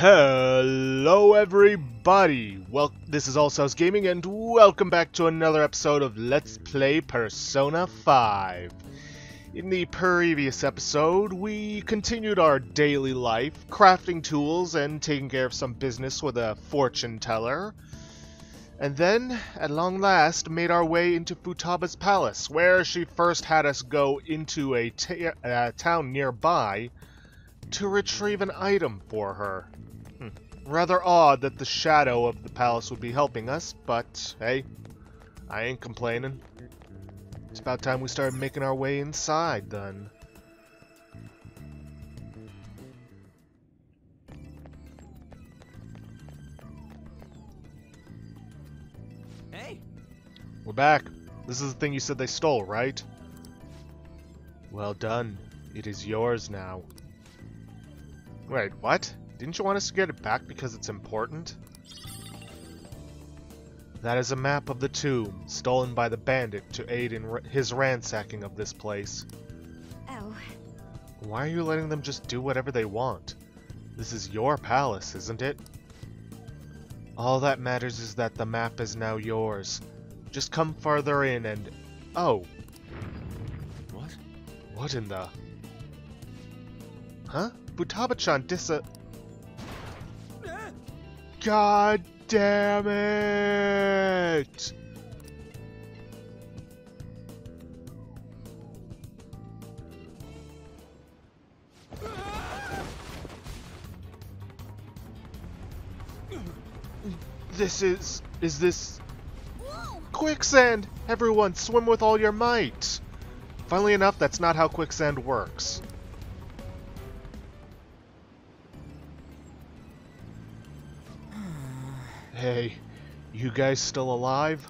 Hello everybody! Well, this is Allshouse Gaming and welcome back to another episode of Let's Play Persona 5. In the previous episode, we continued our daily life, crafting tools and taking care of some business with a fortune teller. And then, at long last, made our way into Futaba's palace, where she first had us go into a uh, town nearby to retrieve an item for her. Rather odd that the shadow of the palace would be helping us, but hey, I ain't complaining. It's about time we started making our way inside, then. Hey! We're back. This is the thing you said they stole, right? Well done. It is yours now. Wait, what? Didn't you want us to get it back because it's important? That is a map of the tomb, stolen by the bandit to aid in ra his ransacking of this place. Oh, Why are you letting them just do whatever they want? This is your palace, isn't it? All that matters is that the map is now yours. Just come farther in and... Oh, What? what in the... Huh? Futaba-chan disa... Uh, God damn it! This is... is this... Quicksand! Everyone, swim with all your might! Funnily enough, that's not how quicksand works. Hey, you guys still alive?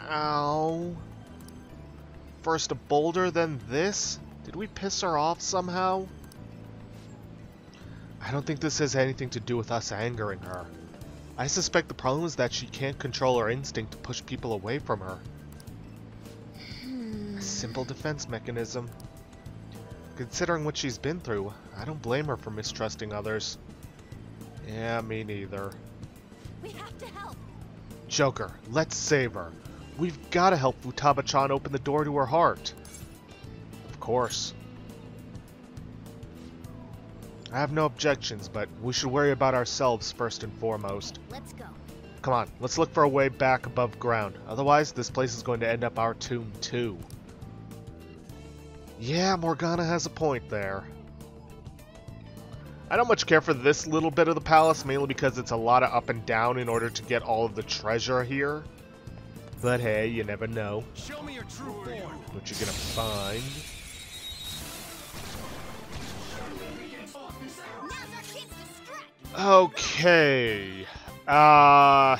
Ow. First a boulder, then this? Did we piss her off somehow? I don't think this has anything to do with us angering her. I suspect the problem is that she can't control her instinct to push people away from her. A hmm. simple defense mechanism. Considering what she's been through, I don't blame her for mistrusting others. Yeah, me neither. We have to help. Joker, let's save her. We've got to help Futaba-chan open the door to her heart. Of course. I have no objections, but we should worry about ourselves first and foremost. Let's go. Come on, let's look for a way back above ground. Otherwise, this place is going to end up our tomb too. Yeah, Morgana has a point there. I don't much care for this little bit of the palace, mainly because it's a lot of up and down in order to get all of the treasure here. But hey, you never know Show me your true form! what you're gonna find. Now's our chance to strike. Okay. Uh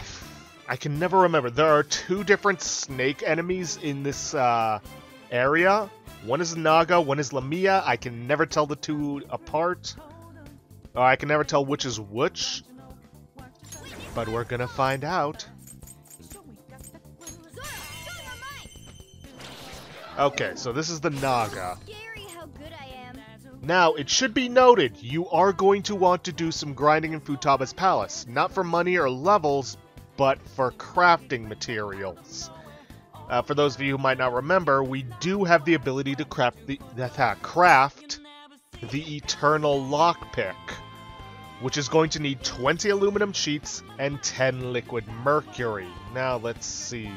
I can never remember. There are two different snake enemies in this uh area. One is Naga, one is Lamia. I can never tell the two apart. Or I can never tell which is which. But we're gonna find out. Okay, so this is the Naga. Now, it should be noted, you are going to want to do some grinding in Futaba's palace. Not for money or levels, but for crafting materials. Uh, for those of you who might not remember, we do have the ability to craft the craft the Eternal Lockpick, which is going to need 20 aluminum sheets and 10 liquid mercury. Now, let's see.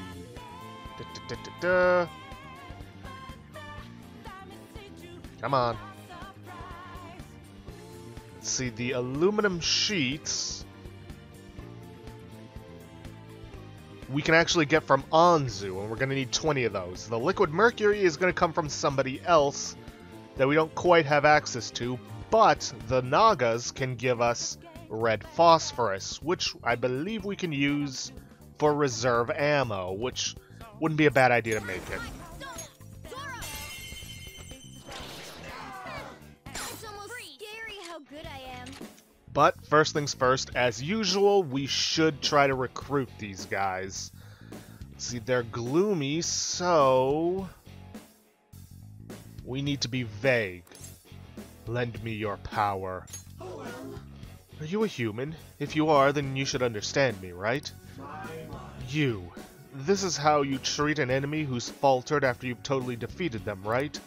Da, da, da. Come on. Let's see, the aluminum sheets we can actually get from Anzu, and we're going to need 20 of those. The liquid mercury is going to come from somebody else that we don't quite have access to, but the Nagas can give us red phosphorus, which I believe we can use for reserve ammo, which wouldn't be a bad idea to make it. But first things first, as usual, we should try to recruit these guys. See, they're gloomy, so we need to be vague. Lend me your power. Are you a human? If you are, then you should understand me, right? You. This is how you treat an enemy who's faltered after you've totally defeated them, right?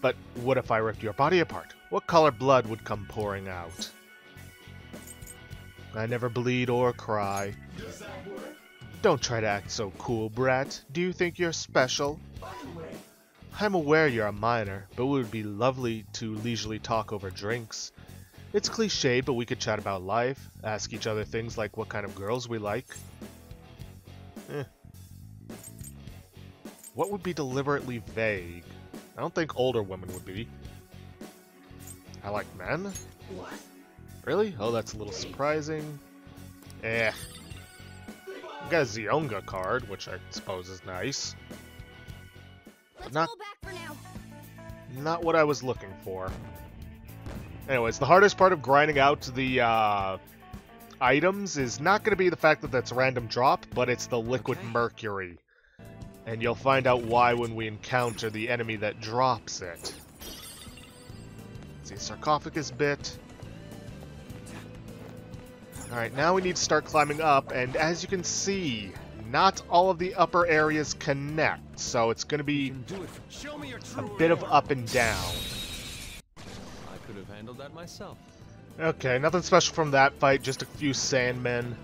But what if I ripped your body apart? What color blood would come pouring out? I never bleed or cry. Don't try to act so cool, brat. Do you think you're special? I'm aware you're a minor, but it would be lovely to leisurely talk over drinks. It's cliched, but we could chat about life, ask each other things like what kind of girls we like. Eh. What would be deliberately vague? I don't think older women would be. I like men? What? Really? Oh, that's a little surprising. Eh. We got a Zionga card, which I suppose is nice. Not- pull back for now. Not what I was looking for. Anyways, the hardest part of grinding out the uh, items is not going to be the fact that that's random drop, but it's the liquid Okay. mercury. And you'll find out why when we encounter the enemy that drops it. see, sarcophagus bit. Alright, now we need to start climbing up, and as you can see, not all of the upper areas connect, so it's going to be do it. Show me your a true bit of up and down. I could have handled that myself. Okay, nothing special from that fight, just a few sandmen.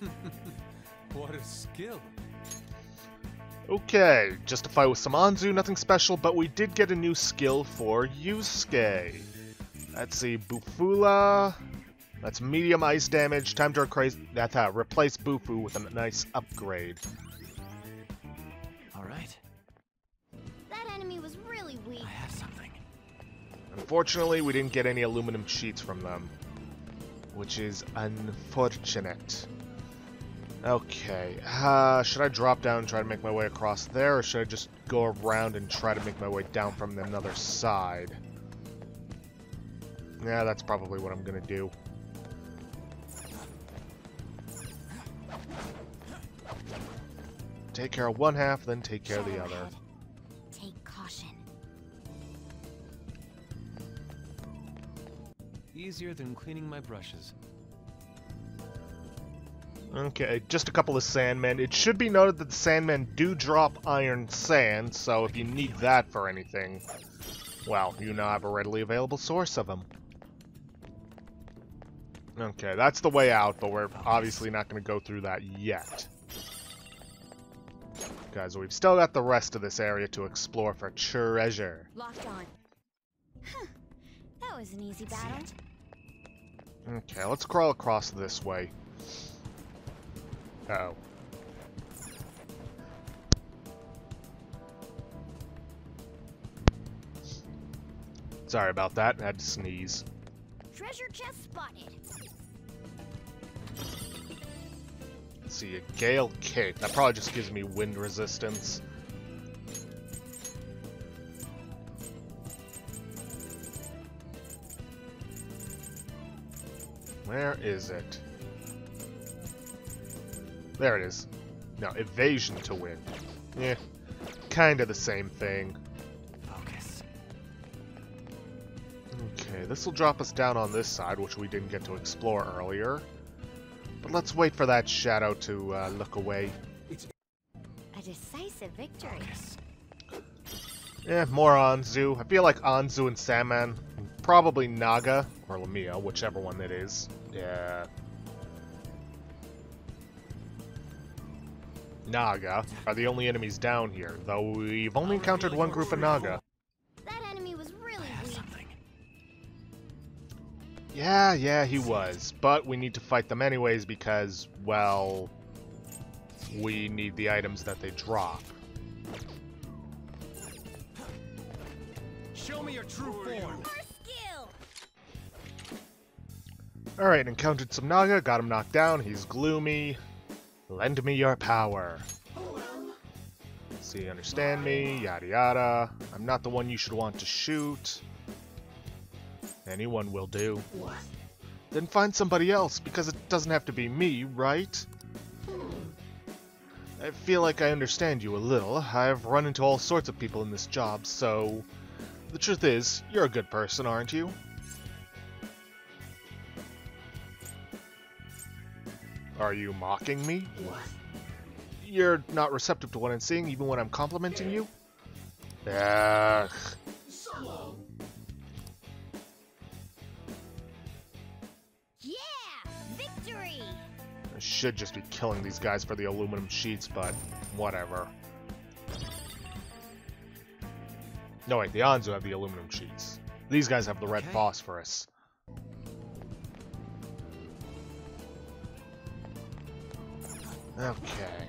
What a skill. Okay, just a fight with some Anzu, nothing special, but we did get a new skill for Yusuke. Let's see, Bufula. That's medium ice damage. Time to replace, that's how, replace Bufu with a nice upgrade. All right. That enemy was really weak. I have something. Unfortunately, we didn't get any aluminum sheets from them, which is unfortunate. Okay, uh, should I drop down and try to make my way across there, or should I just go around and try to make my way down from the another side? Yeah, that's probably what I'm gonna do. Take care of one half, then take care of the other. head. Take caution. Easier than cleaning my brushes. Okay, just a couple of Sandmen. It should be noted that the Sandmen do drop iron sand, so if you need that for anything, well, you now have a readily available source of them. Okay, that's the way out, but we're obviously not going to go through that yet. Guys, we've still got the rest of this area to explore for treasure. Locked on. Huh. That was an easy battle. Okay, let's crawl across this way. Uh oh. Sorry about that, I had to sneeze. Treasure chest spotted. Let's see, a Gale Cape. That probably just gives me wind resistance. Where is it? There it is. No, evasion to win. Yeah, kinda the same thing. Focus. Okay, this will drop us down on this side, which we didn't get to explore earlier. But let's wait for that shadow to uh, look away. A decisive victory. Yeah, more Anzu. I feel like Anzu and Saman, probably Naga or Lamia, whichever one it is. Yeah. Naga are the only enemies down here, though we've only encountered one group of Naga. Yeah, yeah, he was. But we need to fight them anyways because, well, we need the items that they drop. Show me your true form. Alright, encountered some Naga, got him knocked down, he's gloomy. Lend me your power. See, understand me, yada yada. I'm not the one you should want to shoot. Anyone will do. Then find somebody else, because it doesn't have to be me, right? I feel like I understand you a little. I've run into all sorts of people in this job, so... The truth is, you're a good person, aren't you? Are you mocking me? You're not receptive to what I'm saying, even when I'm complimenting you? Ugh. Should just be killing these guys for the aluminum sheets, but whatever. No, wait, the Anzu have the aluminum sheets. These guys have the red Okay. phosphorus. Okay.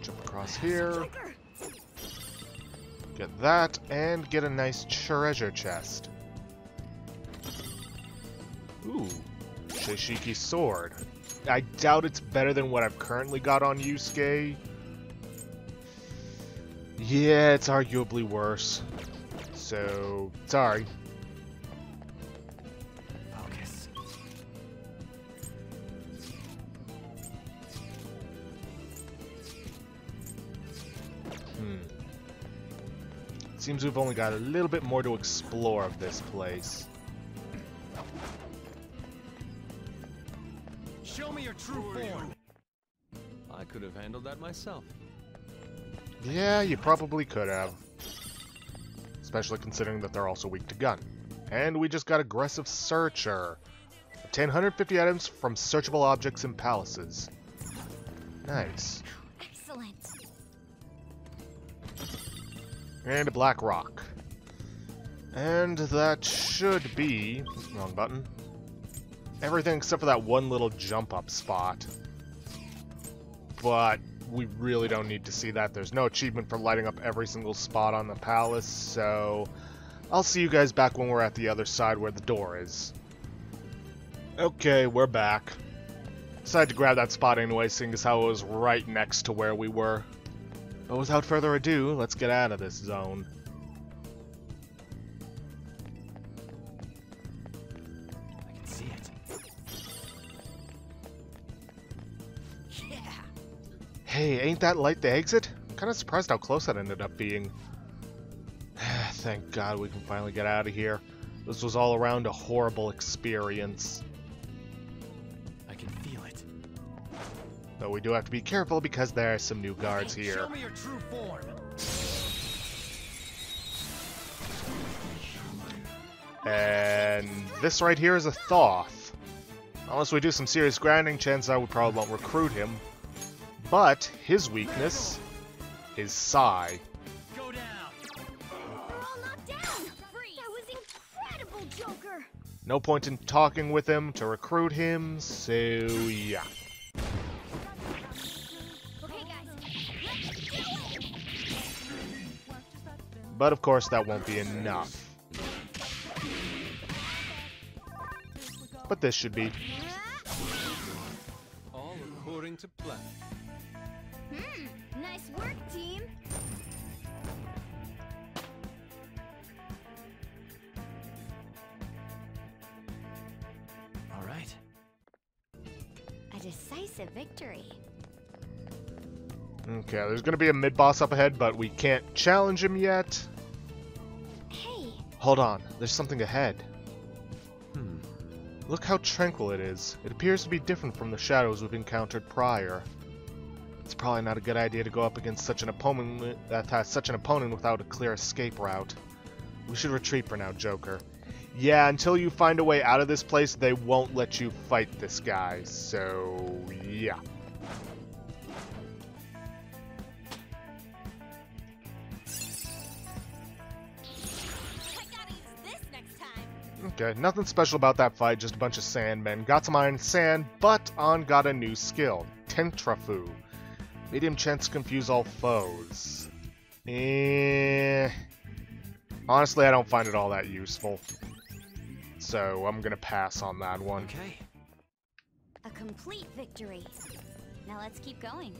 Jump across here, get that, and get a nice treasure chest. Ooh, Shishiki sword. I doubt it's better than what I've currently got on Yusuke. Yeah, it's arguably worse. So, sorry. Focus. Hmm. Seems we've only got a little bit more to explore of this place. Could have handled that myself. Yeah, you probably could have. Especially considering that they're also weak to gun. And we just got Aggressive Searcher. Obtain 150 items from searchable objects in palaces. Nice. Excellent! And a Black Rock. And that should be... Wrong button. Everything except for that one little jump up spot. But we really don't need to see that. There's no achievement for lighting up every single spot on the palace, so I'll see you guys back when we're at the other side where the door is. Okay, we're back. Decided to grab that spot anyway, seeing as how it was right next to where we were. But without further ado, let's get out of this zone. Hey, ain't that light the exit? I'm kind of surprised how close that ended up being. Thank God we can finally get out of here. This was all around a horrible experience. I can feel it. Though we do have to be careful because there are some new guards here. Show me your true form. And this right here is a Thoth. Unless we do some serious grinding, chances are we probably won't recruit him. But his weakness is Psy. Go down. All knocked down! Free! That was incredible, Joker! No point in talking with him to recruit him, so yeah. Okay, guys, let's do it! But of course that won't be enough. But this should be. Uh-huh. All according to plan. Hmm, nice work, team! All right. A decisive victory. Okay, there's gonna be a mid-boss up ahead, but we can't challenge him yet. Hey, Hold on, there's something ahead. Hmm. Look how tranquil it is. It appears to be different from the shadows we've encountered prior. Probably not a good idea to go up against such an opponent that uh, has such an opponent without a clear escape route. We should retreat for now, Joker. Yeah, until you find a way out of this place, they won't let you fight this guy. So, yeah. Okay, nothing special about that fight, just a bunch of sandmen. Got some iron sand, but Ann got a new skill, Tentarafoo. Made him chance to confuse all foes. Eh. Honestly, I don't find it all that useful. So I'm gonna pass on that one. Okay. A complete victory. Now let's keep going.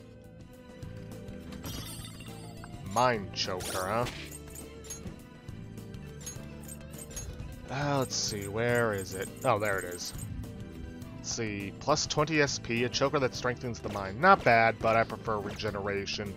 Mind choker, huh? Uh, let's see, where is it? Oh, there it is. See, plus 20 SP, a choker that strengthens the mind. Not bad, but I prefer regeneration.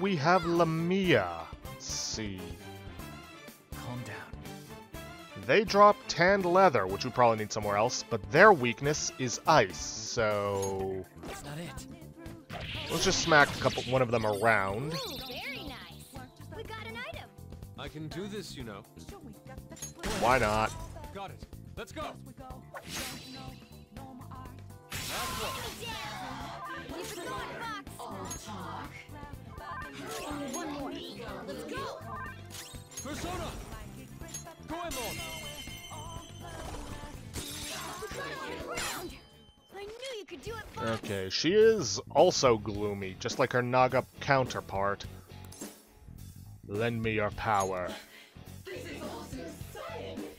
We have Lamia. Let's see. Calm down. They drop tanned leather, which we probably need somewhere else, but their weakness is ice, so... That's not it. Let's just smack a couple, one of them around. Oh, very nice. We got an item. I can do this, you know. Why not? Got it. Let's go. Down. Keep it going, Fox. One more. Let's go. Persona! Goemon! Okay, she is also gloomy, just like her Naga counterpart. Lend me your power.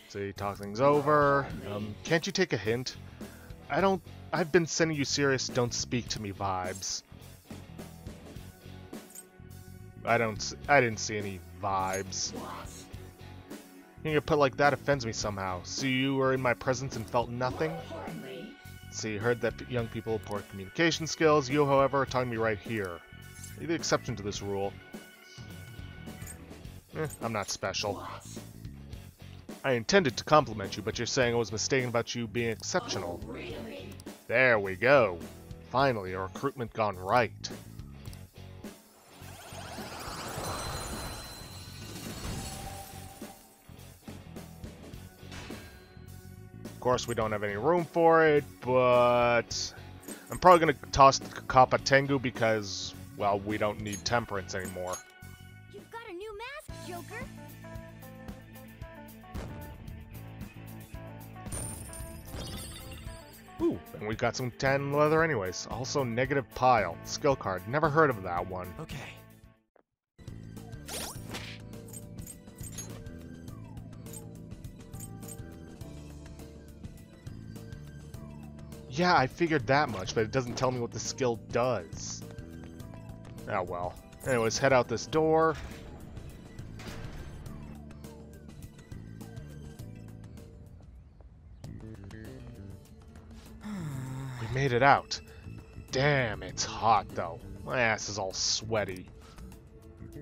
See, talk things over. Um, can't you take a hint? I don't. I've been sending you serious "don't speak to me" vibes. I don't. I didn't see any vibes. A put like that offends me somehow. So you were in my presence and felt nothing? See, heard that young people poor communication skills. You, however, are telling me right here. You're the exception to this rule. Eh, I'm not special. I intended to compliment you, but you're saying I was mistaken about you being exceptional. There we go. Finally, a recruitment gone right. Course, we don't have any room for it, but I'm probably going to toss the Koppa Tengu because, well, we don't need temperance anymore. You've got a new mask, Joker. Ooh, and we've got some tan leather anyways. Also, negative pile. Skill card. Never heard of that one. Okay. Yeah, I figured that much, but it doesn't tell me what the skill does. Oh well. Anyways, head out this door. We made it out. Damn, it's hot though. My ass is all sweaty.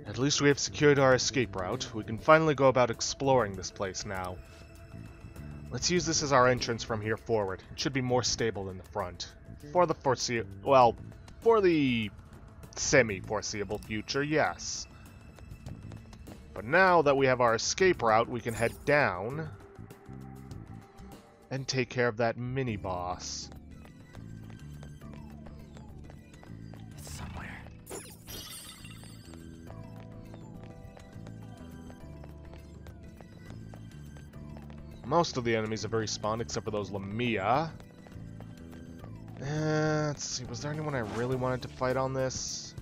At least we have secured our escape route. We can finally go about exploring this place now. Let's use this as our entrance from here forward. It should be more stable than the front. For the foreseeable, well, for the semi-foreseeable future, yes. But now that we have our escape route, we can head down and take care of that mini-boss. Most of the enemies have already spawned, except for those Lamia. Uh, let's see, was there anyone I really wanted to fight on this?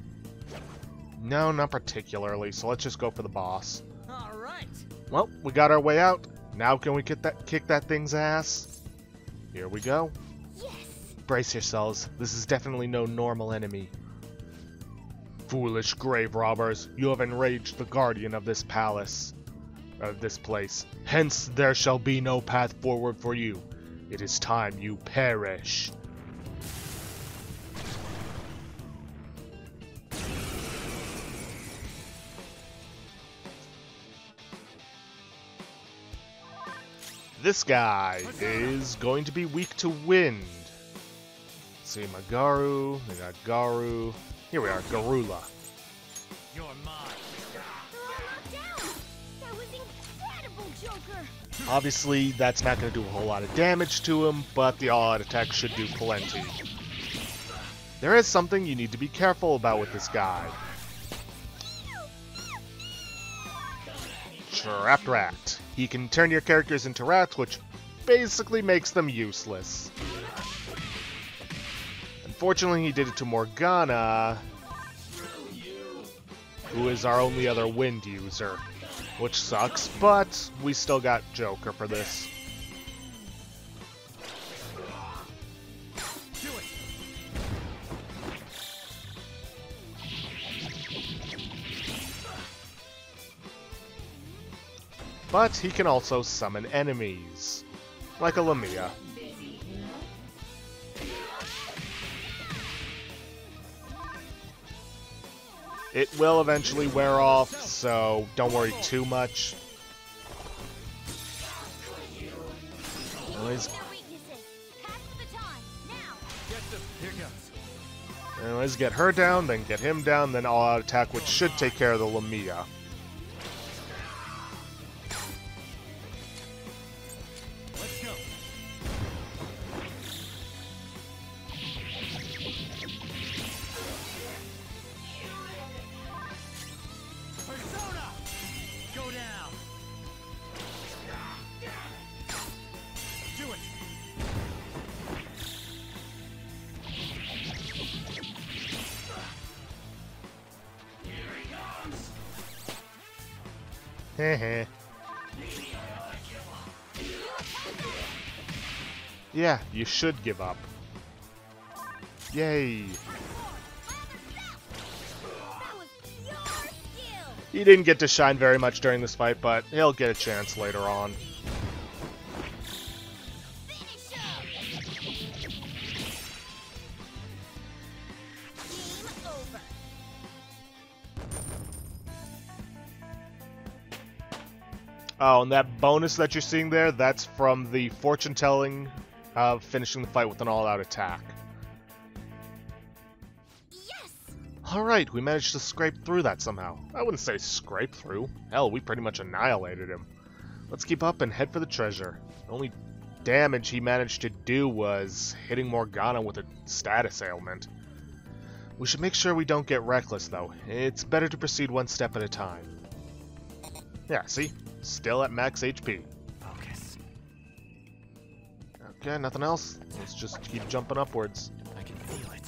No, not particularly, so let's just go for the boss. All right. Well, we got our way out. Now can we get that kick that thing's ass? Here we go. Yes. Brace yourselves. This is definitely no normal enemy. Foolish grave robbers, you have enraged the guardian of this palace, of this place. Hence, there shall be no path forward for you. It is time you perish. This guy is going to be weak to wind. See, Magaru, we got Garu. Here we are, Garula. Obviously, that's not going to do a whole lot of damage to him, but the all-out attack should do plenty. There is something you need to be careful about with this guy. Trapped Rat. He can turn your characters into rats, which basically makes them useless. Unfortunately, he did it to Morgana. who is our only other wind user. Which sucks, but we still got Joker for this. But he can also summon enemies, like a Lamia. It will eventually wear off, so don't worry too much. Anyways, anyways, get her down, then get him down, then all-out attack, which should take care of the Lamia. You should give up. Yay. He didn't get to shine very much during this fight, but he'll get a chance later on. Oh, and that bonus that you're seeing there, that's from the fortune telling of finishing the fight with an all out attack. Yes. Alright, we managed to scrape through that somehow. I wouldn't say scrape through. Hell, we pretty much annihilated him. Let's keep up and head for the treasure. The only damage he managed to do was hitting Morgana with a status ailment. We should make sure we don't get reckless, though. It's better to proceed one step at a time. Yeah, see? Still at max HP. Okay, nothing else. Let's just keep jumping upwards. I can feel it.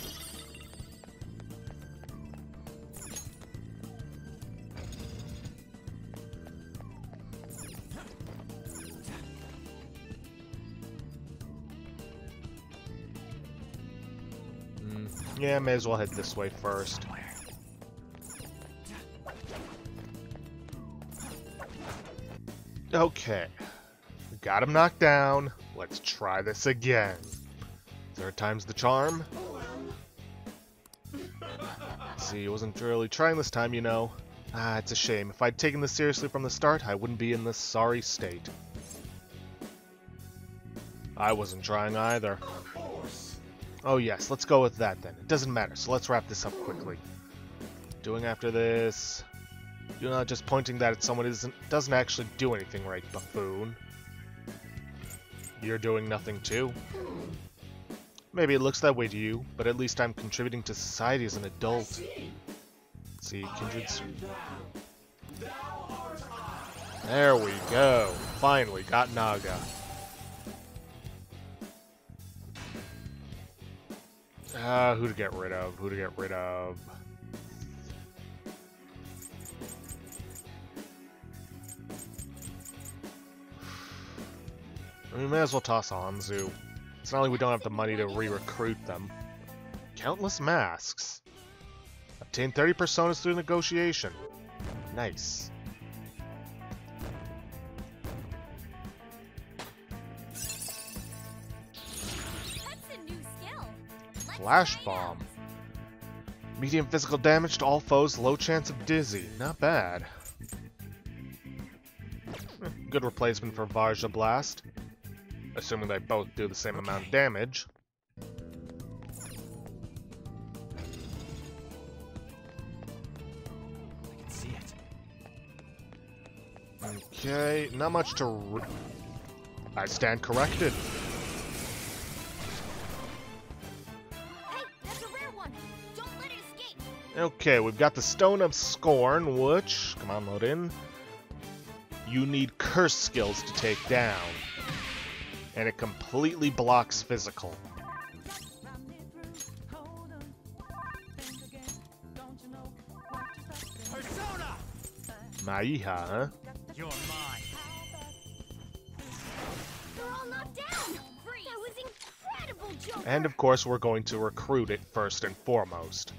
Mm, yeah, may as well head this way first. Okay. We got him knocked down. Let's try this again. Third time's the charm. See, I wasn't really trying this time, you know. Ah, it's a shame. If I'd taken this seriously from the start, I wouldn't be in this sorry state. I wasn't trying either. Oh yes, let's go with that then. It doesn't matter, so let's wrap this up quickly. Doing after this... You're not just pointing that at someone isn't, doesn't actually do anything right, buffoon. You're doing nothing too. Maybe it looks that way to you, but at least I'm contributing to society as an adult. See, Kindred's... There we go. Finally, got Naga. Ah, who to get rid of? Who to get rid of? We may as well toss Anzu. It's not like we don't have the money to re-recruit them. Countless masks. Obtain 30 personas through negotiation. Nice. That's a new skill. Let's Flash bomb. Medium physical damage to all foes, low chance of dizzy. Not bad. Eh, Good replacement for Vajra Blast. Assuming they both do the same amount of damage. I can see it. Okay, not much to. I stand corrected. Hey, that's a rare one. Don't let it escape. Okay, we've got the Stone of Scone, which, come on, load in. You need curse skills to take down. And it completely blocks physical. Persona! Maiha, huh? You're mine. They're all knocked down. That was incredible, Joker. And of course, we're going to recruit it first and foremost.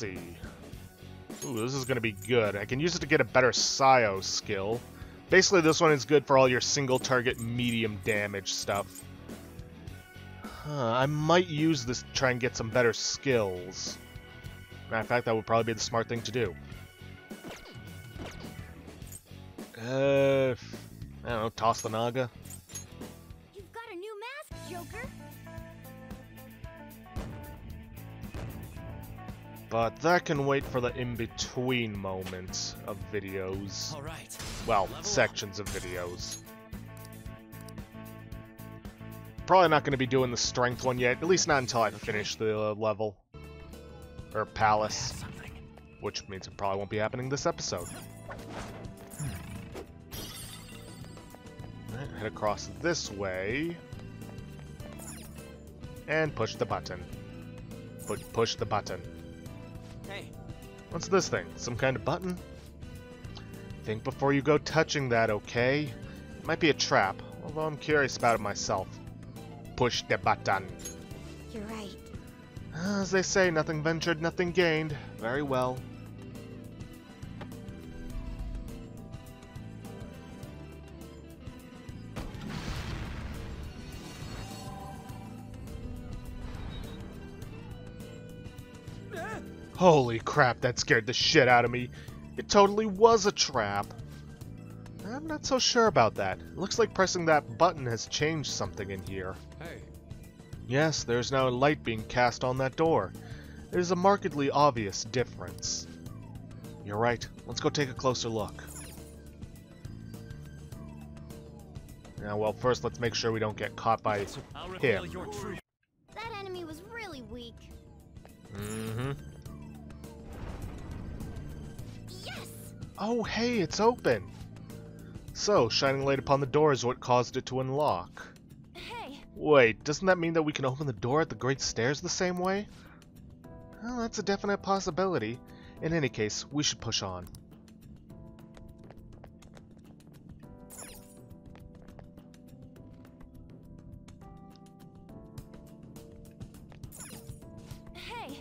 See. Ooh, this is going to be good. I can use it to get a better Psio skill. Basically, this one is good for all your single target medium damage stuff. Huh, I might use this to try and get some better skills. Matter of fact, that would probably be the smart thing to do. Uh, I don't know, toss the Naga. But that can wait for the in-between moments of videos. All right. Well, Level up. sections of videos. Probably not going to be doing the strength one yet, at least not until I finish the uh, level. Or palace, which means it probably won't be happening this episode. Alright, head across this way. And push the button. Push the button. Hey, What's this thing? Some kind of button? Think before you go touching that, okay? It might be a trap, although I'm curious about it myself. Push the button. You're right. As they say, nothing ventured, nothing gained. Very well. Holy crap, that scared the shit out of me. It totally was a trap. I'm not so sure about that. It looks like pressing that button has changed something in here. Hey, Yes, there's now a light being cast on that door. There's a markedly obvious difference. You're right. Let's go take a closer look. Now, well, first let's make sure we don't get caught by... Him. That enemy was really weak. Mm-hmm. Oh, hey, it's open! So, shining light upon the door is what caused it to unlock. Hey, Wait, doesn't that mean that we can open the door at the Great Stairs the same way? Well, that's a definite possibility. In any case, we should push on. hey,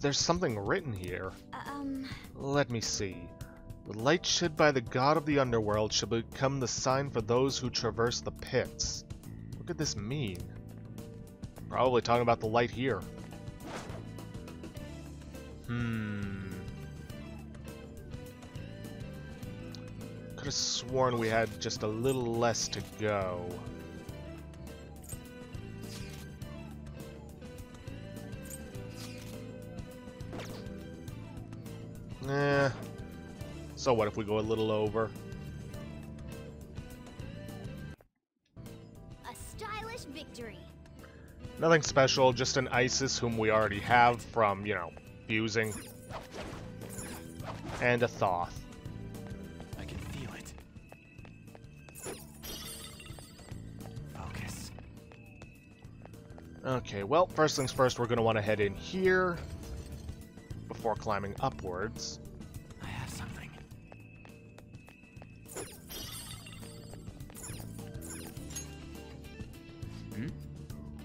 There's something written here. um, Let me see. The light shed by the god of the underworld shall become the sign for those who traverse the pits. What could this mean? Probably talking about the light here. Hmm. Could have sworn we had just a little less to go. Eh. So what if we go a little over? a stylish victory. Nothing special, just an Isis whom we already have from, you know, fusing. And a Thoth. I can feel it. Focus. Okay, well, first things first, we're going to want to head in here before climbing upwards.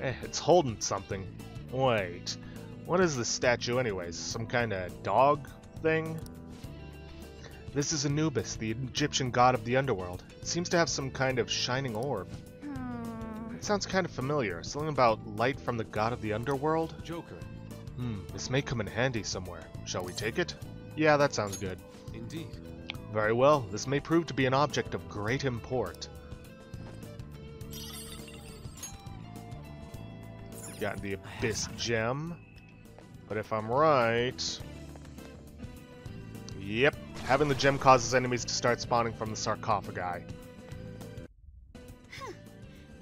Eh, it's holding something. Wait, what is this statue anyways? Some kind of dog thing? This is Anubis, the Egyptian god of the underworld. It seems to have some kind of shining orb. Hmm. It sounds kind of familiar. Something about light from the god of the underworld? Joker. Hmm, this may come in handy somewhere. Shall we take it? Yeah, that sounds good. Indeed. Very well, this may prove to be an object of great import. Got the Abyss Gem. But if I'm right... Yep, having the gem causes enemies to start spawning from the sarcophagi.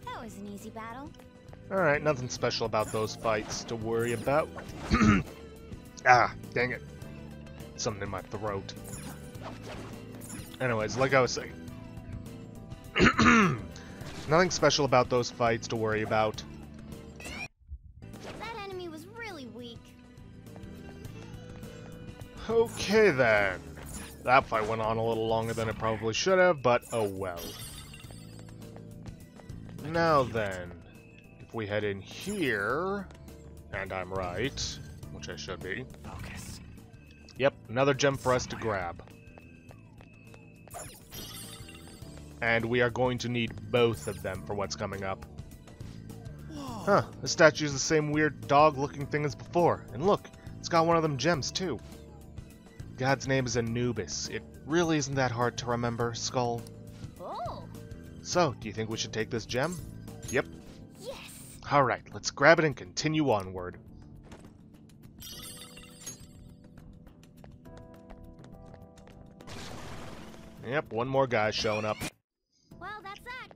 That was an easy battle. Alright, nothing special about those fights to worry about. ah, dang it. Something in my throat. Anyways, like I was saying, Nothing special about those fights to worry about. Okay then. That fight went on a little longer than it probably should have, but oh well. Now then, if we head in here, and I'm right, which I should be, Focus. Yep, another gem for us to grab. And we are going to need both of them for what's coming up. Huh, the statue's the same weird dog-looking thing as before. And look, it's got one of them gems too. God's name is Anubis. It really isn't that hard to remember, Skull. Oh, So, do you think we should take this gem? Yep. yes. Alright, let's grab it and continue onward. Yep, one more guy showing up. Well, that's that.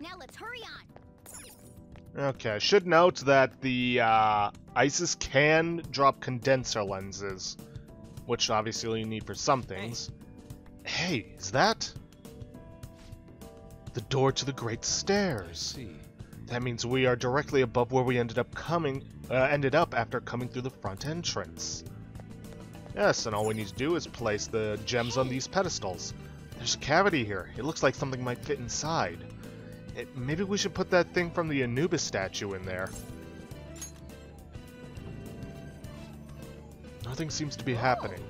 Now let's hurry on. Okay, I should note that the uh, ISIS can drop condenser lenses, which obviously you need for some things. Hey, is that? The door to the Great Stairs. See. That means we are directly above where we ended up coming, uh, ended up after coming through the front entrance. Yes, and all we need to do is place the gems on these pedestals. There's a cavity here. It looks like something might fit inside. It, maybe we should put that thing from the Anubis statue in there. Nothing seems to be happening.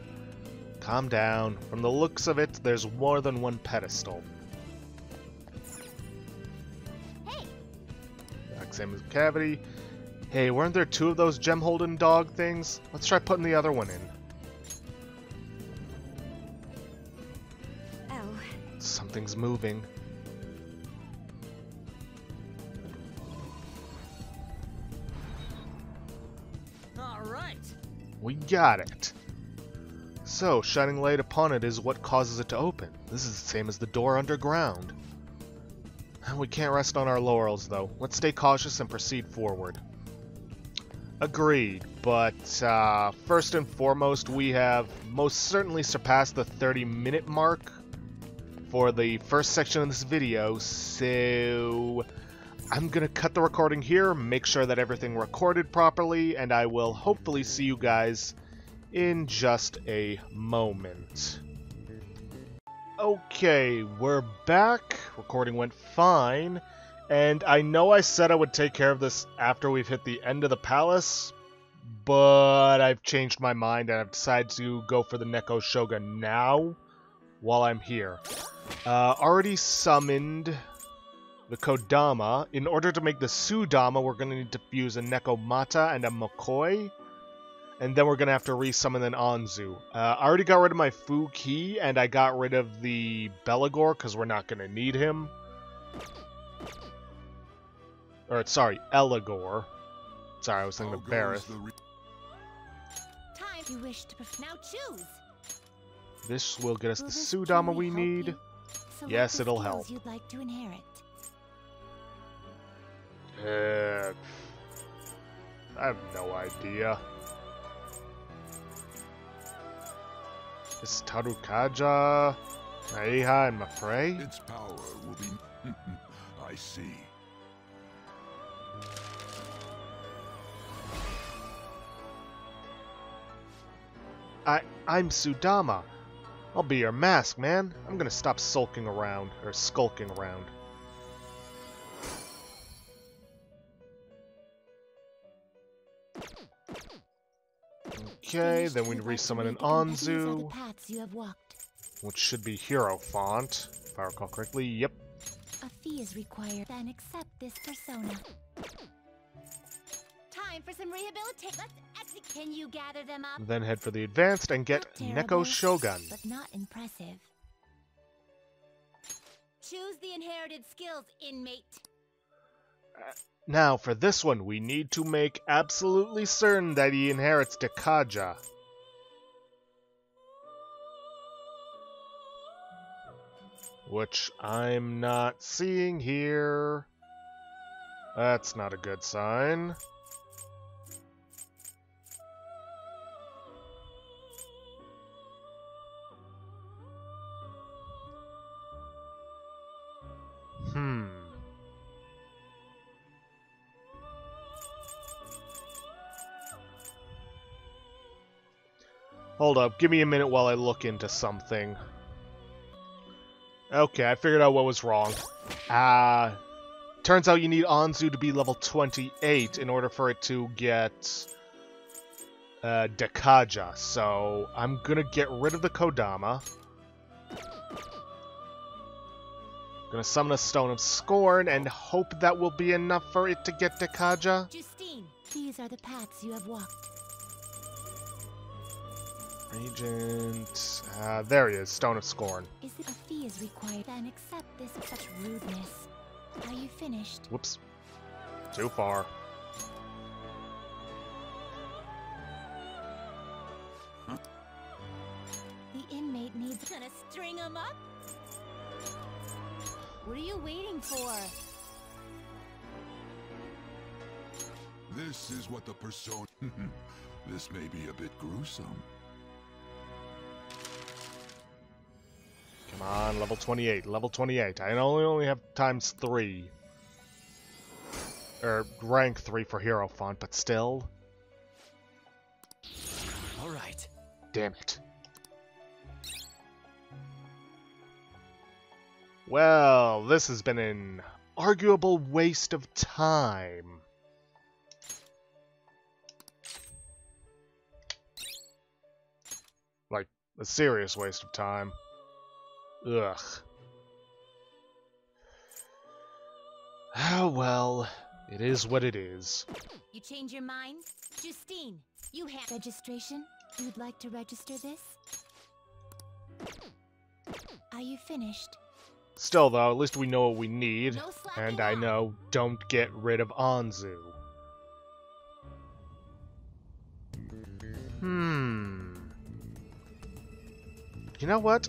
Calm down. From the looks of it, there's more than one pedestal. Hey, as cavity. Hey, weren't there two of those gem holding dog things? Let's try putting the other one in. oh, Something's moving. We got it. So, shining light upon it is what causes it to open. This is the same as the door underground. We can't rest on our laurels, though. Let's stay cautious and proceed forward. Agreed, but uh, first and foremost, we have most certainly surpassed the 30 minute mark for the first section of this video, so I'm gonna cut the recording here, make sure that everything recorded properly, and I will hopefully see you guys in just a moment. Okay, we're back. Recording went fine. And I know I said I would take care of this after we've hit the end of the palace, but I've changed my mind and I've decided to go for the Neko Shogun now while I'm here. Uh, already summoned the Kodama. In order to make the Sudama, we're going to need to fuse a Nekomata and a Mokoi. And then we're going to have to resummon an Anzu. Uh, I already got rid of my Fu Ki, and I got rid of the Belagor, because we're not going to need him. Or, sorry, Eligor. Sorry, I was thinking of Berith. time you wish to now choose. This will get us Will the Sudama we need. you? Yes, it'll help. You'd like to inherit. Uh, I have no idea. Is Tarukaja Aiha and Mafrei? Its power will be. I see. I I'm Sudama. I'll be your mask, man. I'm gonna stop sulking around or skulking around. Okay, then we to evacuate resummon an the companions are the Anzu, paths you have walked. which should be Hierophant, if I recall correctly. Yep. A fee is required. Then accept this persona. Time for some rehabilitation. Let's exit. Can you gather them up? Then head for the advanced and get Not Neko Shogun. But not impressive. Choose the inherited skills, inmate. Uh, Now, for this one, we need to make absolutely certain that he inherits Dekaja. Which I'm not seeing here. That's not a good sign. Hmm. Hold up, give me a minute while I look into something. Okay, I figured out what was wrong. Ah, turns out you need Anzu to be level 28 in order for it to get uh, Dekaja. So I'm gonna get rid of the Kodama. Gonna summon a Stone of Scone and hope that will be enough for it to get Dekaja. Justine, these are the paths you have walked. Regent. Uh, there he is, Stone of Scone. Is it a fee is required? Then accept this such rudeness. Are you finished? Whoops. Too far. The inmate needs. Gonna string him up? What are you waiting for? This is what the persona. this may be a bit gruesome. Come on, level 28, level 28. I only only have times 3. Or rank 3 for Hierophant, but still. All right. Damn it. Well, this has been an arguable waste of time. Like, a serious waste of time. Ugh. Oh well, it is what it is. You change your mind? Justine, you have registration? You'd like to register this? Are you finished? Still though, at least we know what we need. No And I know, don't get rid of Anzu. Hmm. You know what?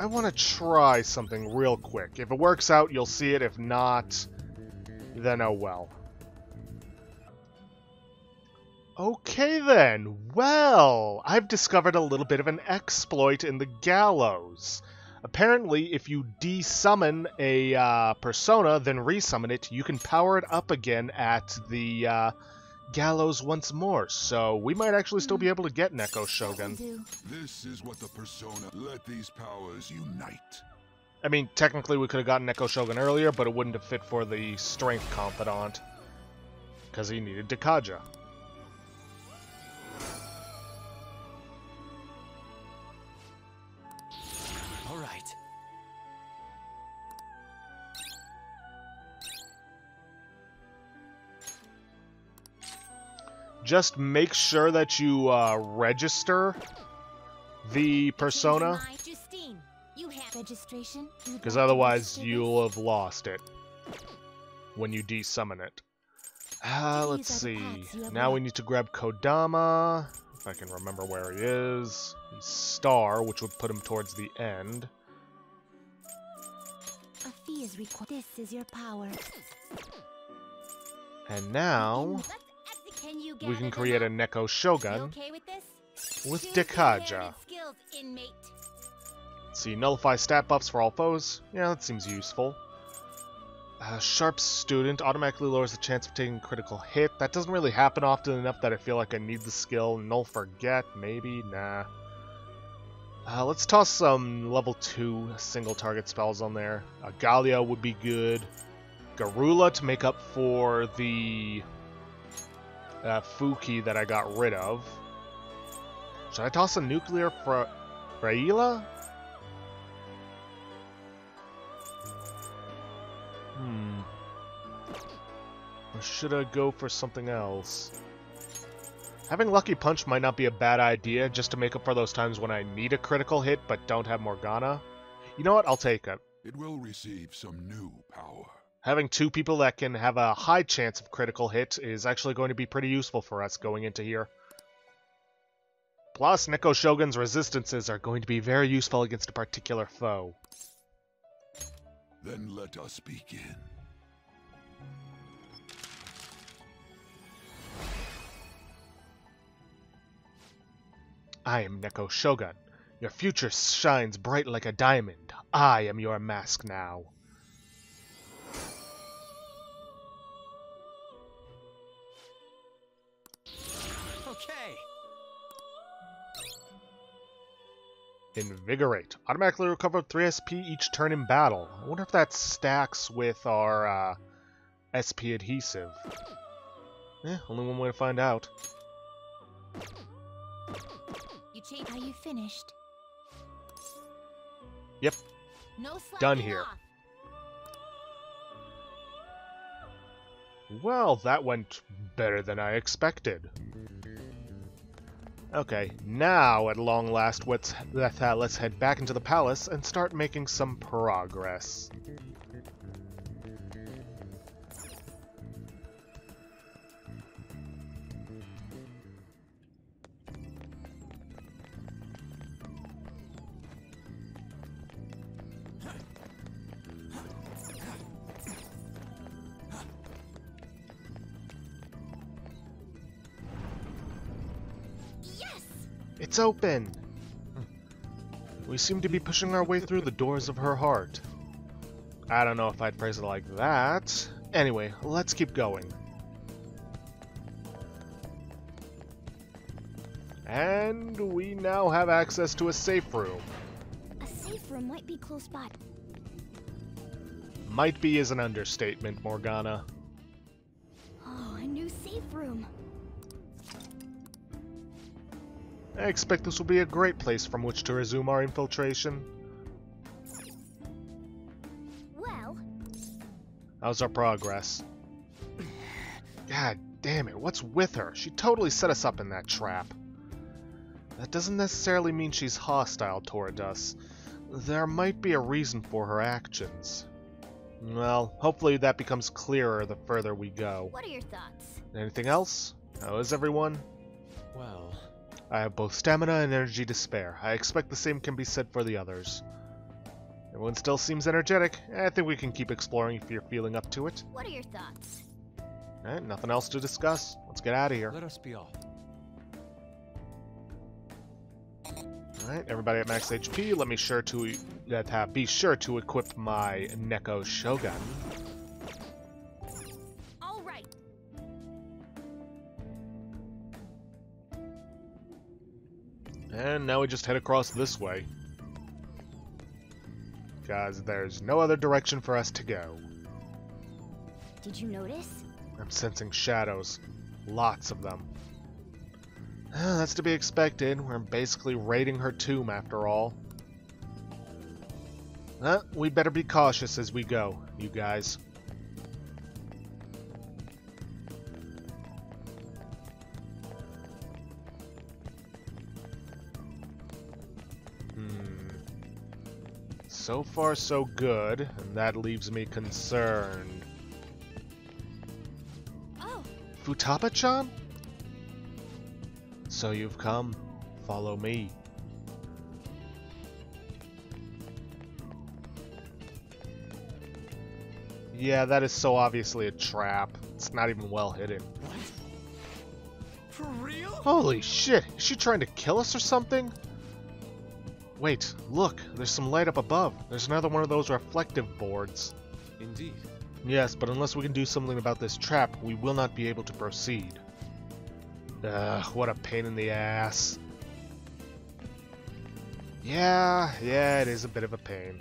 I want to try something real quick. If it works out, you'll see it. If not, then oh well. Okay then. Well, I've discovered a little bit of an exploit in the Gallows. Apparently, if you desummon a uh, persona, then resummon it, you can power it up again at the uh, gallows once more. So we might actually still be able to get Neko Shogun. This is what the persona. Let these powers unite. I mean, technically we could have gotten Neko Shogun earlier, but it wouldn't have fit for the Strength Confidant. Because he needed Dekaja. Just make sure that you uh, register the persona, Justine, you have registration? You'd because otherwise you'll have lost it when you desummon it. Uh, let's see. paths you have Now we need to grab Kodama, if I can remember where he is. He's Star, which would put him towards the end. A fee is required. This is your power. And now. Can you we can create a? Neko Shogun. okay with with Dekaja. See, nullify stat buffs for all foes. Yeah, that seems useful. Uh, Sharp Student automatically lowers the chance of taking a critical hit. That doesn't really happen often enough that I feel like I need the skill. Null Forget, maybe? Nah. Uh, let's toss some level 2 single target spells on there. Uh, Galia would be good. Garula to make up for the uh, Fuki that I got rid of. Should I toss a nuclear for Freila? Hmm. Or should I go for something else? Having Lucky Punch might not be a bad idea, just to make up for those times when I need a critical hit but don't have Morgana. You know what? I'll take it. It will receive some new power. Having two people that can have a high chance of critical hit is actually going to be pretty useful for us going into here. Plus, Neko Shogun's resistances are going to be very useful against a particular foe. Then let us begin. I am Neko Shogun. Your future shines bright like a diamond. I am your mask now. Invigorate. Automatically recover 3 SP each turn in battle. I wonder if that stacks with our uh, SP adhesive. Eh, only one way to find out. You. Are you finished? Yep. No Done here. off. Well, that went better than I expected. Okay, now at long last, let's, let- let's head back into the palace and start making some progress. It's open! We seem to be pushing our way through the doors of her heart. I don't know if I'd phrase it like that. Anyway, let's keep going. And we now have access to a safe room. A safe room might be close by. Might be is an understatement, Morgana. Oh, a new safe room. I expect this will be a great place from which to resume our infiltration. Well, How's our progress? God damn it, what's with her? She totally set us up in that trap. That doesn't necessarily mean she's hostile toward us. There might be a reason for her actions. Well, hopefully that becomes clearer the further we go. what are your thoughts? Anything else? How is everyone? Well, I have both stamina and energy to spare. I expect the same can be said for the others. Everyone still seems energetic. I think we can keep exploring if you're feeling up to it. What are your thoughts? Alright, nothing else to discuss. Let's get out of here. let us be off. Alright, everybody at max HP, let me sure to that uh, be sure to equip my Neko Shogun. And now we just head across this way. Because there's no other direction for us to go. Did you notice? I'm sensing shadows. Lots of them. Ah, That's to be expected. We're basically raiding her tomb after all. Uh, we better be cautious as we go, you guys. So far, so good, and that leaves me concerned. Oh, Futaba-chan? So you've come. Follow me. Yeah, that is so obviously a trap. It's not even well hidden. What? For real? Holy shit! Is she trying to kill us or something? Wait, look, there's some light up above. There's another one of those reflective boards. Indeed. Yes, but unless we can do something about this trap, we will not be able to proceed. Ugh, what a pain in the ass. Yeah, yeah, it is a bit of a pain.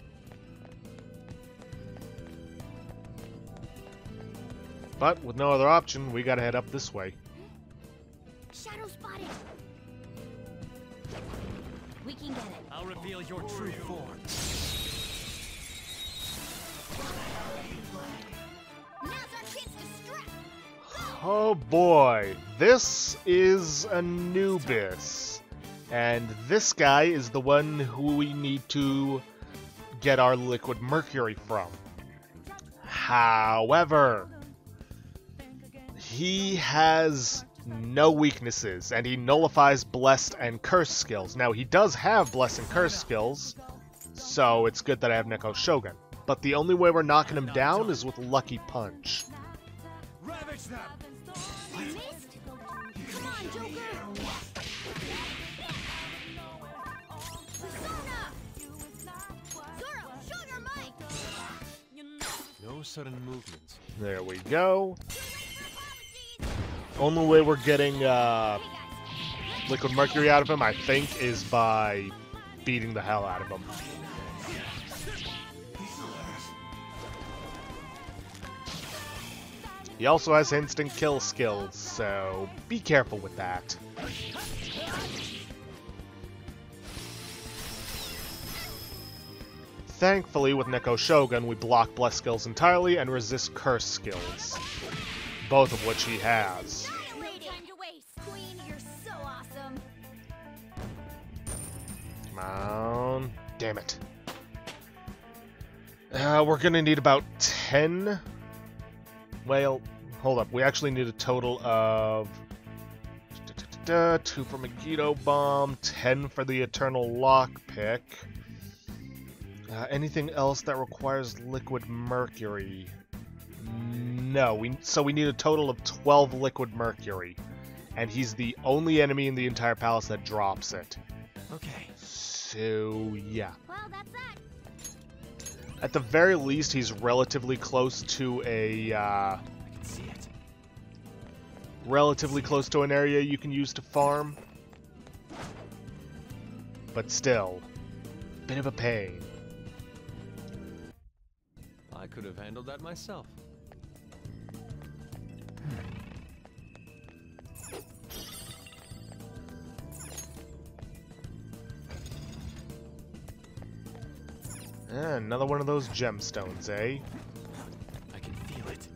But with no other option, we gotta head up this way. Can get it. I'll reveal your true form. Now's our chance to strike. Oh boy, this is Anubis. And this guy is the one who we need to get our liquid mercury from. However, he has no weaknesses and he nullifies blessed and curse skills. Now, he does have blessed and curse skills, so it's good that I have Neko Shogun. But the only way we're knocking him down is with Lucky Punch. Ravage them! You missed? Come on, Joker. Persona! Zorro, show your might. No sudden movements. There we go. Only way we're getting uh, liquid mercury out of him, I think, is by beating the hell out of him. He also has instant kill skills, so be careful with that. Thankfully, with Neko Shogun, we block bless skills entirely and resist curse skills, both of which he has. No time to waste. Queen, you're so awesome. Come on. Damn it. Uh, we're gonna need about 10. Well, hold up. We actually need a total of. Two for Megiddo Bomb, 10 for the Eternal Lockpick. Uh, anything else that requires liquid mercury? No, we so we need a total of 12 liquid mercury. And he's the only enemy in the entire palace that drops it. Okay. So, yeah. Well, that's that. At the very least, he's relatively close to a, uh, I can see it. relatively close to an area you can use to farm. But still, bit of a pain. I could have handled that myself. Eh, another one of those gemstones, eh? I can feel it.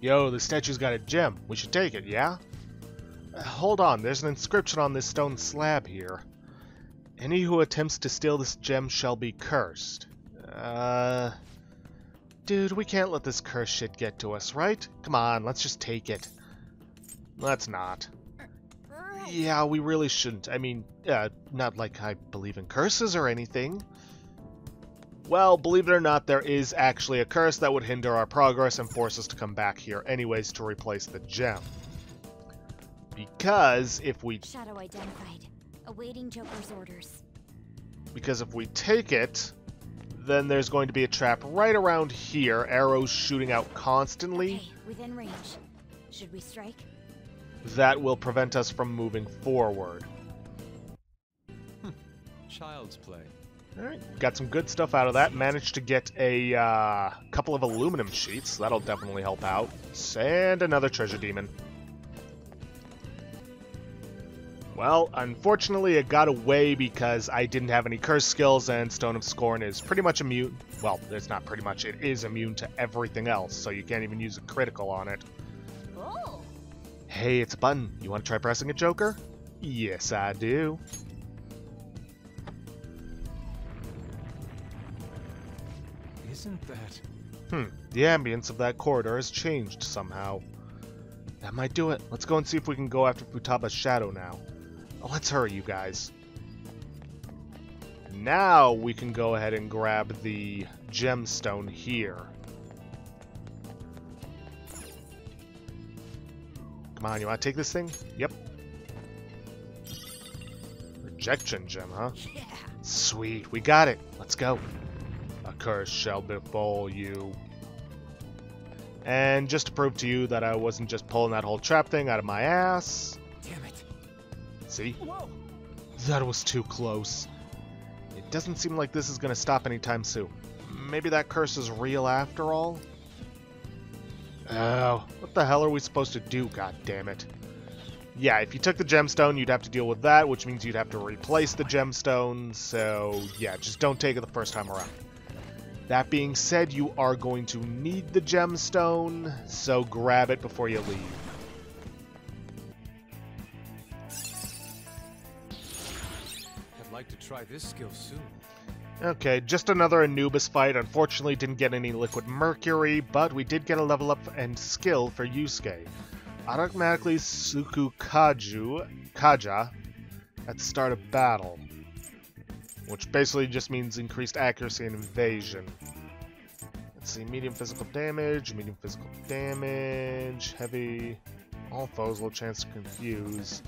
Yo, the statue's got a gem. We should take it, yeah? Uh, hold on, there's an inscription on this stone slab here. Any who attempts to steal this gem shall be cursed. Uh... Dude, we can't let this curse shit get to us, right? Come on, let's just take it. Let's not. Yeah, we really shouldn't. I mean, uh, not like I believe in curses or anything. Well, believe it or not, there is actually a curse that would hinder our progress and force us to come back here anyways to replace the gem. Because if we Shadow identified. Awaiting Joker's orders. because if we take it, then there's going to be a trap right around here, arrows shooting out constantly. Okay, within range. Should we strike? That will prevent us from moving forward. Child's play. Alright, got some good stuff out of that. Managed to get a uh, couple of aluminum sheets. That'll definitely help out. And another treasure demon. Well, unfortunately, it got away because I didn't have any curse skills, and Stone of Scone is pretty much immune. Well, it's not pretty much, it is immune to everything else, so you can't even use a critical on it. Oh! Hey, it's a button. You want to try pressing it, Joker? Yes, I do. Isn't that... Hmm, the ambience of that corridor has changed somehow. That might do it. Let's go and see if we can go after Futaba's shadow now. Let's hurry, you guys. Now we can go ahead and grab the gemstone here. Come on, you want to take this thing? Yep. Rejection gem, huh? Yeah! Sweet, we got it. Let's go. A curse shall befall you. And just to prove to you that I wasn't just pulling that whole trap thing out of my ass. See? Whoa. That was too close. It doesn't seem like this is going to stop anytime soon. Maybe that curse is real after all? Oh, what the hell are we supposed to do, god damn it? Yeah, if you took the gemstone, you'd have to deal with that, which means you'd have to replace the gemstone, so yeah, just don't take it the first time around. That being said, you are going to need the gemstone, so grab it before you leave. Try this skill soon. Okay, just another Anubis fight. Unfortunately, didn't get any liquid mercury, but we did get a level up and skill for Yusuke. Automatically Suku Kaju, Kaja at the start of battle, which basically just means increased accuracy and evasion. Let's see, medium physical damage, medium physical damage, heavy, all foes, low chance to confuse.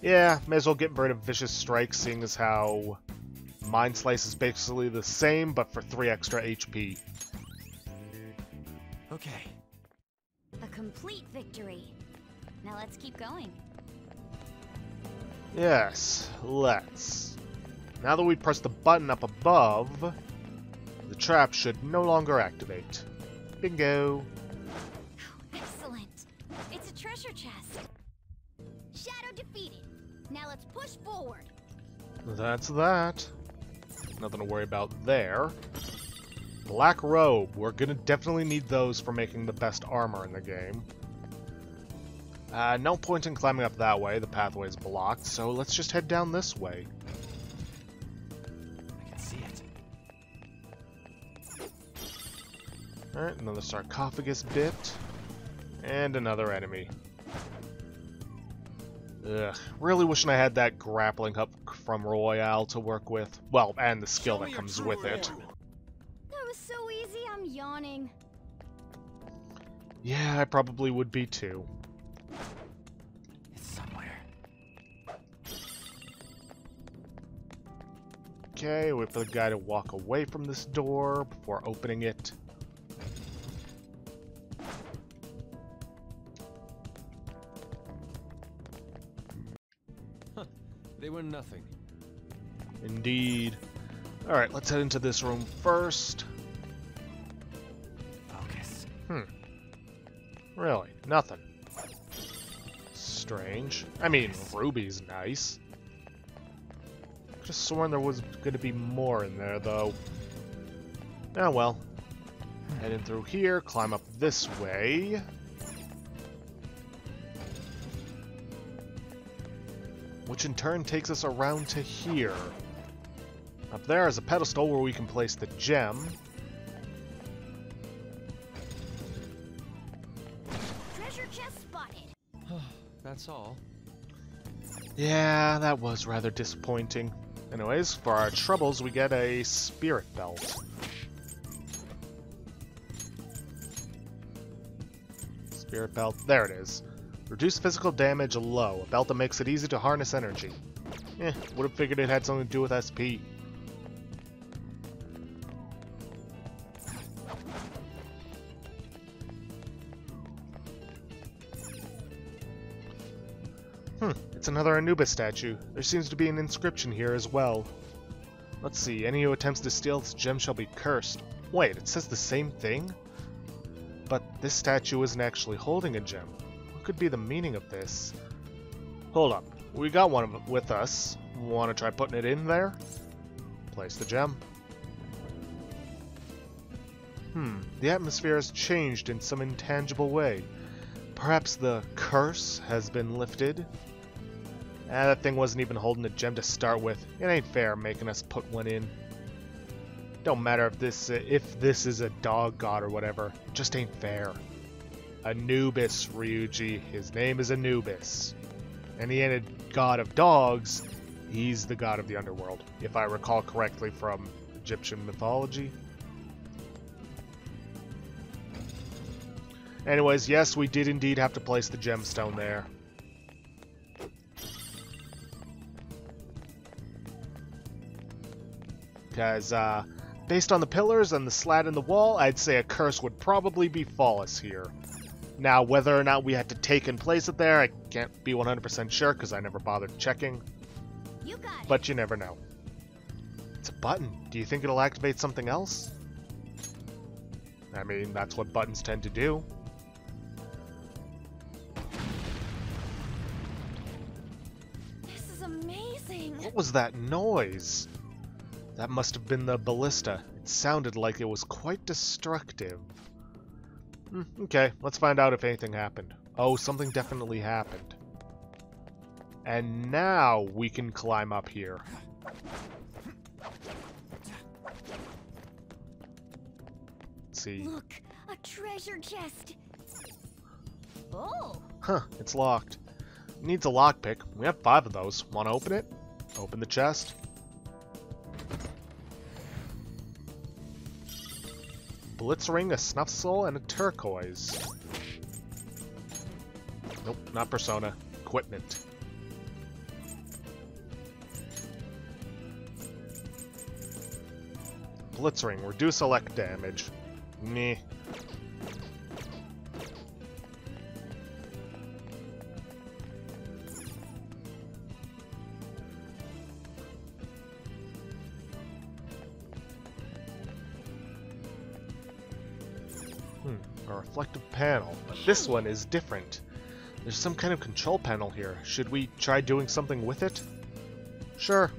Yeah, may as well get rid of Vicious Strike, seeing as how Mind Slice is basically the same, but for 3 extra HP. Okay. A complete victory. Now let's keep going. Yes, let's. Now that we press the button up above, the trap should no longer activate. Bingo! Oh, excellent. It's a treasure chest. Shadow defeated. Now let's push forward. That's that. Nothing to worry about there. Black robe. We're gonna definitely need those for making the best armor in the game. Uh, no point in climbing up that way. The pathway is blocked, so let's just head down this way. I can see it. Alright, another sarcophagus bit. And another enemy. Ugh, really wishing I had that grappling hook from Royal to work with. Well, and the skill that comes with it. That was so easy, I'm yawning. Yeah, I probably would be too. It's somewhere. Okay, wait for the guy to walk away from this door before opening it. They were nothing. Indeed. Alright, let's head into this room first. Focus. Hmm. Really, nothing. Strange. I mean, Ruby's nice. Just sworn there was gonna be more in there, though. Oh well. Head in through here, climb up this way. Which in turn takes us around to here. Up there is a pedestal where we can place the gem. Treasure chest spotted. That's all. Yeah, that was rather disappointing. Anyways, for our troubles, we get a spirit belt. Spirit belt, there it is. Reduce physical damage low, a belt that makes it easy to harness energy. Eh, would have figured it had something to do with SP. Hmm, it's another Anubis statue. There seems to be an inscription here as well. Let's see, any who attempts to steal this gem shall be cursed. Wait, it says the same thing? But this statue isn't actually holding a gem. Could be the meaning of this? Hold up, we got one of with us. Want to try putting it in there? Place the gem. Hmm, the atmosphere has changed in some intangible way. Perhaps the curse has been lifted? Ah, that thing wasn't even holding a gem to start with. It ain't fair making us put one in. Don't matter if this if this is a dog god or whatever. It just ain't fair. Anubis, Ryuji. His name is Anubis. And he ain't a god of dogs. He's the god of the underworld, if I recall correctly from Egyptian mythology. Anyways, yes, we did indeed have to place the gemstone there. Because, uh, based on the pillars and the slat in the wall, I'd say a curse would probably be flawless here. Now, whether or not we had to take and place it there, I can't be 100% sure because I never bothered checking, You but you never know. It's a button. Do you think it'll activate something else? I mean, that's what buttons tend to do. This is amazing. What was that noise? That must have been the ballista. It sounded like it was quite destructive. Hmm, okay, let's find out if anything happened. Oh, something definitely happened. And now we can climb up here. Let's see. Look, a treasure chest. Oh, Huh, it's locked. Needs a lockpick. We have five of those. Want to open it? Open the chest. Blitz ring, a snuff soul, and a turquoise. Nope, not persona. Equipment. Blitzering. Reduce elect damage. Meh. Panel. But this one is different. There's some kind of control panel here. Should we try doing something with it? Sure.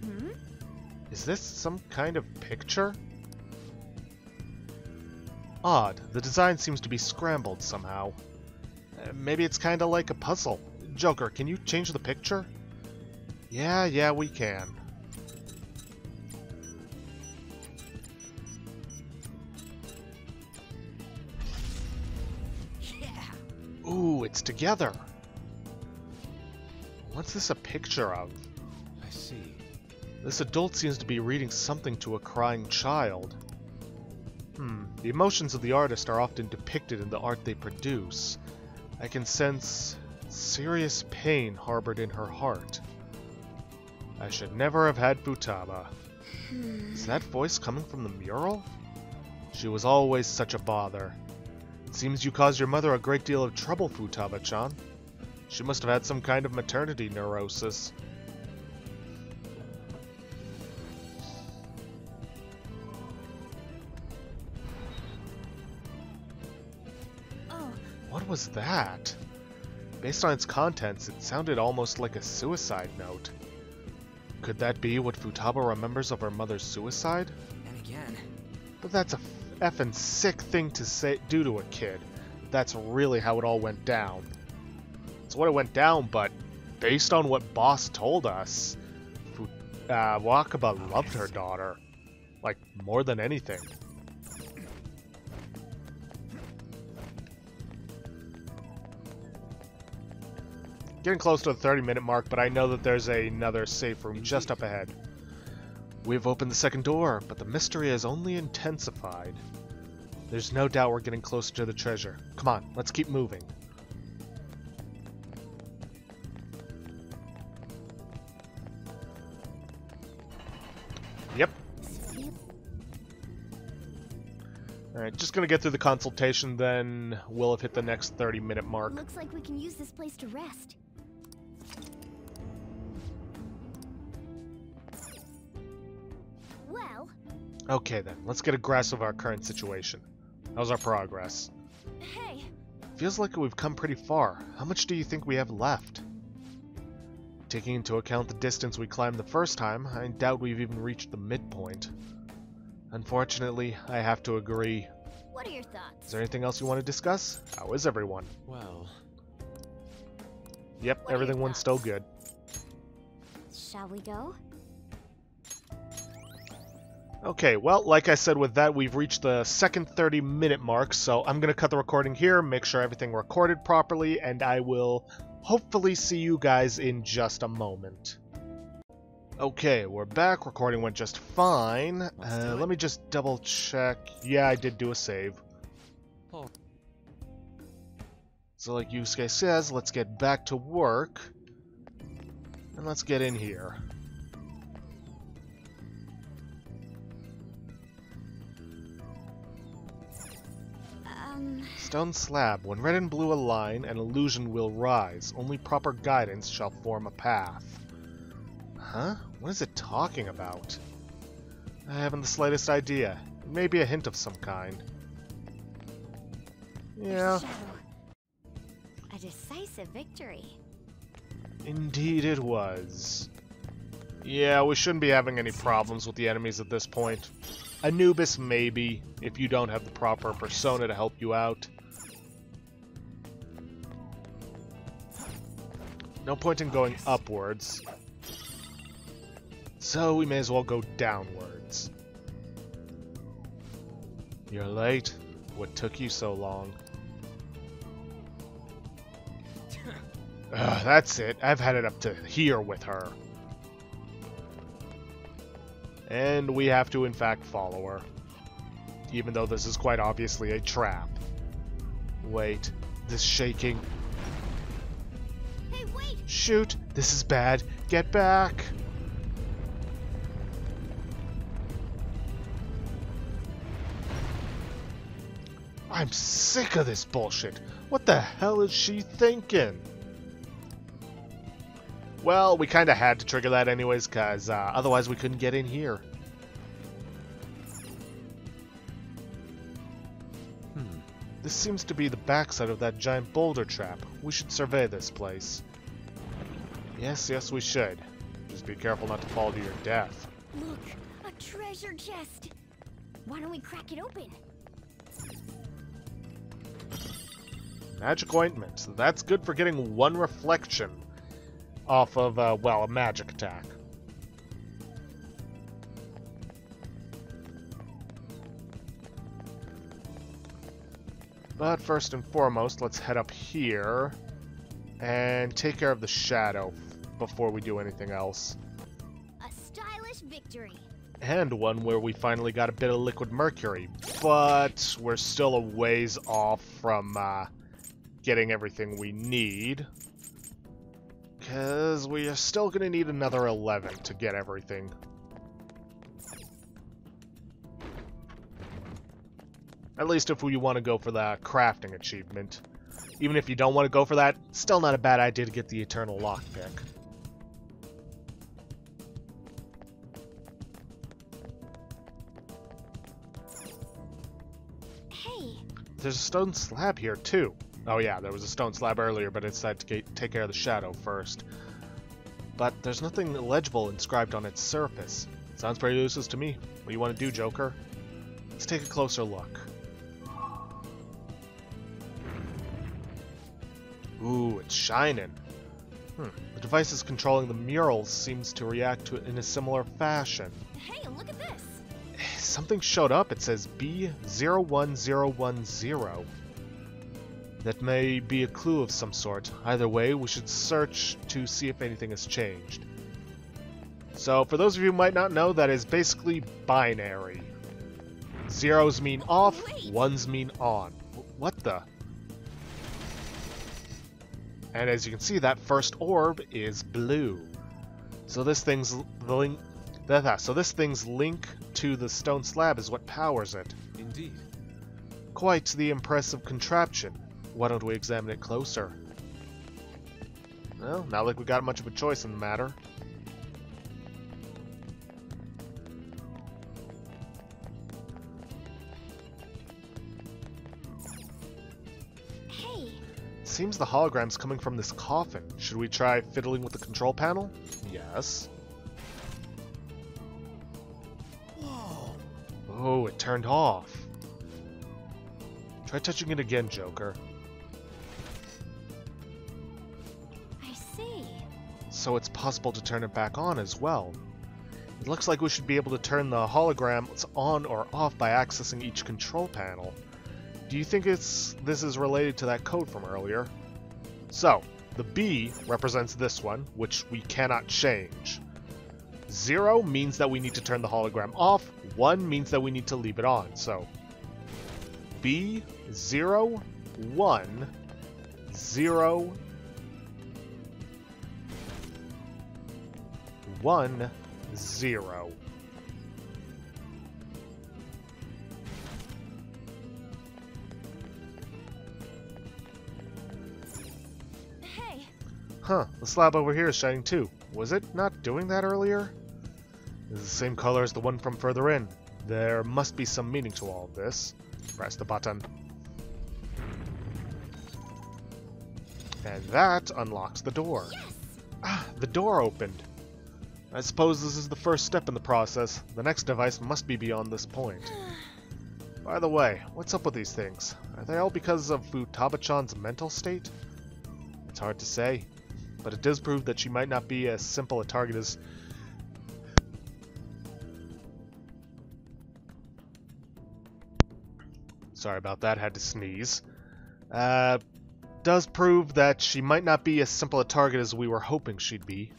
Hmm? Is this some kind of picture? Odd. The design seems to be scrambled somehow. Uh, maybe it's kinda like a puzzle. Joker, can you change the picture? Yeah, yeah, we can. Yeah. Together. What's this a picture of? I see. This adult seems to be reading something to a crying child. Hmm, the emotions of the artist are often depicted in the art they produce. I can sense serious pain harbored in her heart. I should never have had Futaba. Is that voice coming from the mural? She was always such a bother. It seems you caused your mother a great deal of trouble, Futaba-chan. She must have had some kind of maternity neurosis. Oh, What was that? Based on its contents, it sounded almost like a suicide note. Could that be what Futaba remembers of her mother's suicide? And again. But that's a effing sick thing to say do to a kid. That's really how it all went down. It's what it went down, but based on what Boss told us, uh, Wakaba loved her daughter. Like, more than anything. Getting close to the 30 minute mark, but I know that there's another safe room just up ahead. We've opened the second door, but the mystery has only intensified. There's no doubt we're getting closer to the treasure. Come on, let's keep moving. Yep. Alright, just gonna get through the consultation, then we'll have hit the next 30 minute mark. looks like we can use this place to rest. Okay then, let's get a grasp of our current situation. How's our progress? hey, Feels like we've come pretty far. How much do you think we have left? Taking into account the distance we climbed the first time, I doubt we've even reached the midpoint. Unfortunately, I have to agree. what are your thoughts? Is there anything else you want to discuss? How is everyone? Well, Yep, What everything went still good. Shall we go? Okay, well, like I said with that, we've reached the second 30 minute mark, so I'm going to cut the recording here, make sure everything recorded properly, and I will hopefully see you guys in just a moment. Okay, we're back. Recording went just fine. Uh, let me just double check. Yeah, I did do a save. Oh. So, like Yusuke says, let's get back to work. And let's get in here. Stone slab. When red and blue align, an illusion will rise. Only proper guidance shall form a path. Huh? What is it talking about? I haven't the slightest idea. It may be a hint of some kind. Yeah. A decisive victory. indeed it was. Yeah, we shouldn't be having any problems with the enemies at this point. Anubis, maybe, if you don't have the proper persona to help you out. No point in going upwards. So we may as well go downwards. You're late. What took you so long? Ugh, that's it. I've had it up to here with her. And we have to, in fact, follow her. Even though this is quite obviously a trap. Wait, this shaking. Shoot! This is bad. Get back! I'm sick of this bullshit. What the hell is she thinking? Well, we kind of had to trigger that anyways, because uh, otherwise we couldn't get in here. Hmm. This seems to be the backside of that giant boulder trap. We should survey this place. Yes, yes, we should. Just be careful not to fall to your death. Look, a treasure chest. Why don't we crack it open? Magic ointment. That's good for getting one reflection off of, uh, well, a magic attack. But first and foremost, let's head up here and take care of the shadow before we do anything else. A stylish victory. And one where we finally got a bit of liquid mercury, but we're still a ways off from uh, getting everything we need. Because we are still going to need another 11 to get everything. At least if we want to go for the crafting achievement. Even if you don't want to go for that, still not a bad idea to get the Eternal Lockpick. There's a stone slab here, too. Oh yeah, there was a stone slab earlier, but I decided to take care of the shadow first. But there's nothing legible inscribed on its surface. Sounds pretty useless to me. What do you want to do, Joker? Let's take a closer look. Ooh, it's shining. Hmm. The is controlling the murals seems to react to it in a similar fashion. hey, look at this. Something showed up. It says B01010. That may be a clue of some sort. Either way, we should search to see if anything has changed. So, for those of you who might not know, that is basically binary. Zeros mean off, ones mean on. What the? And as you can see, that first orb is blue. So this thing's l- the link. that- that- So this thing's link to the stone slab is what powers it. Indeed. Quite the impressive contraption. Why don't we examine it closer? Well, not like we got much of a choice in the matter. Hey, Seems the hologram's coming from this coffin. Should we try fiddling with the control panel? Yes. Oh, it turned off. Try touching it again, Joker. I see. So it's possible to turn it back on as well. It looks like we should be able to turn the holograms on or off by accessing each control panel. Do you think it's this is related to that code from earlier? So, the B represents this one, which we cannot change. Zero means that we need to turn the hologram off, one means that we need to leave it on. So, B, zero, one, zero, one zero. Hey, Huh, the slab over here is shining too. Was it not doing that earlier? It's the same color as the one from further in. There must be some meaning to all of this. Press the button. And that unlocks the door. yes. Ah, the door opened. I suppose this is the first step in the process. The next device must be beyond this point. By the way, what's up with these things? Are they all because of Futaba-chan's mental state? It's hard to say, but it does prove that she might not be as simple a target as... Sorry about that, had to sneeze. Uh, does prove that she might not be as simple a target as we were hoping she'd be.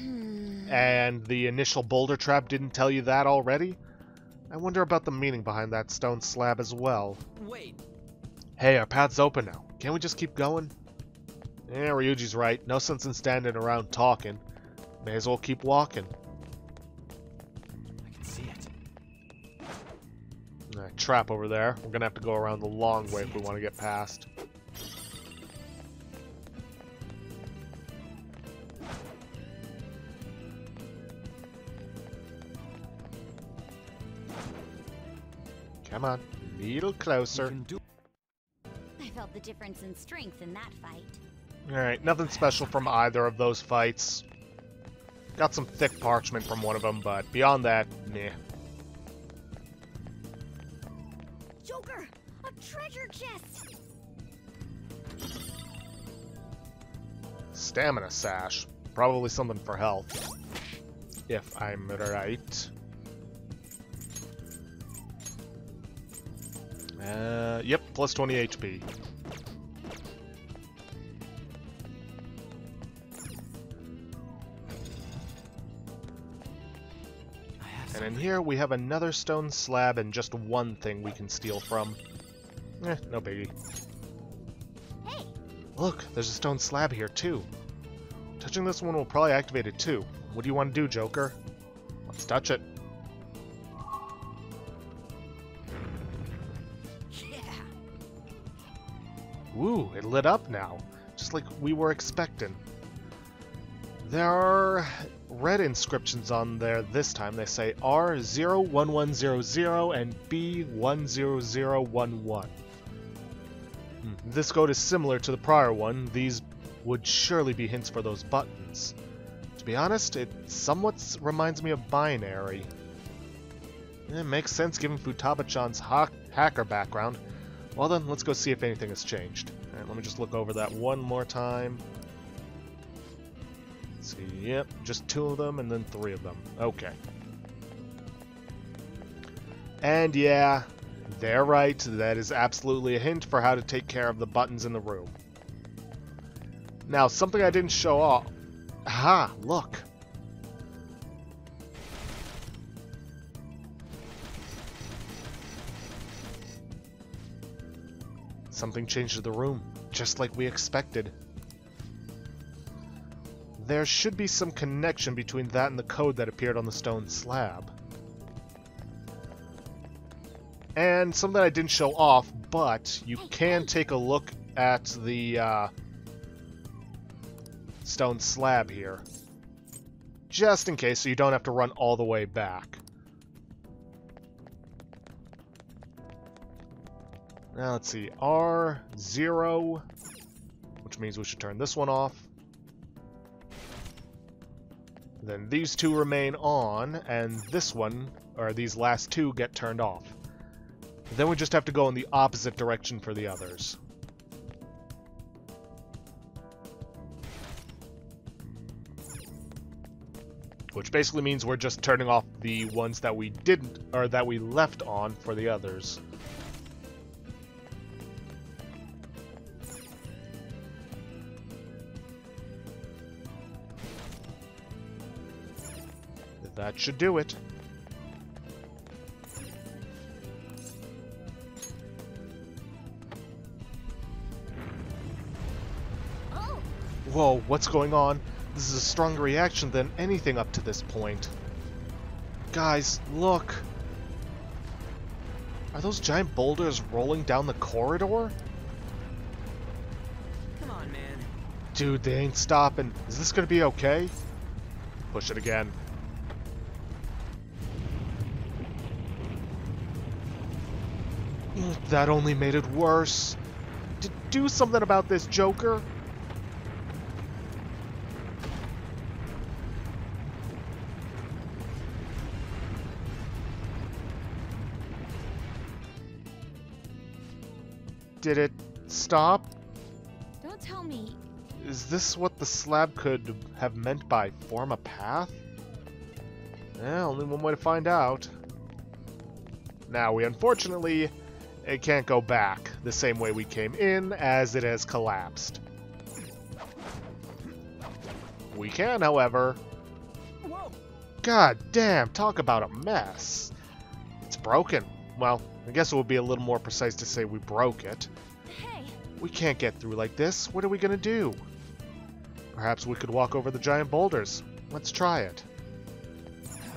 Hmm. And the initial boulder trap didn't tell you that already? I wonder about the meaning behind that stone slab as well. Wait. Hey, our path's open now. Can't we just keep going? Yeah, Ryuji's right. No sense in standing around talking. May as well keep walking. Trap over there. We're gonna have to go around the long way if we want to get past. Come on, a little closer. I felt the difference in strength in that fight. Alright, nothing special from either of those fights. Got some thick parchment from one of them, but beyond that, meh. Stamina sash. Probably something for health. If I'm right. Uh, yep, plus 20 HP. And in here we have another stone slab and just one thing we can steal from. Eh, no biggie. Hey! Look, there's a stone slab here too. Touching this one will probably activate it too. What do you want to do, Joker? Let's touch it. Yeah! Ooh, it lit up now, just like we were expecting. There are red inscriptions on there this time. They say R01100 and B10011. Hmm, This code is similar to the prior one. These would surely be hints for those buttons. To be honest, it somewhat reminds me of binary. It makes sense given Futaba-chan's ha- hacker background. Well then, let's go see if anything has changed. Let me just look over that one more time. Let's see, yep, just two of them and then three of them. Okay. And yeah, they're right. That is absolutely a hint for how to take care of the buttons in the room. Now, something I didn't show off. Aha, look. Something changed to the room, just like we expected. There should be some connection between that and the code that appeared on the stone slab. And something I didn't show off, but you can take a look at the uh, stone slab here. Just in case, so you don't have to run all the way back. Now let's see, R0, which means we should turn this one off. Then these two remain on, and this one, or these last two, get turned off. Then we just have to go in the opposite direction for the others. Which basically means we're just turning off the ones that we didn't, or that we left on for the others. That should do it. Oh! Whoa, what's going on? This is a stronger reaction than anything up to this point. Guys, look! Are those giant boulders rolling down the corridor? Come on, man. Dude, they ain't stopping. Is this gonna be okay? Push it again. That only made it worse. D- do something about this, Joker. Did it stop? Don't tell me. Is this what the slab could have meant by form a path? Eh, only one way to find out. Now, we unfortunately it can't go back the same way we came in as it has collapsed. We can, however. Whoa! God damn, talk about a mess. It's broken. Well, I guess it would be a little more precise to say we broke it. Hey! We can't get through like this. What are we gonna do? Perhaps we could walk over the giant boulders. Let's try it.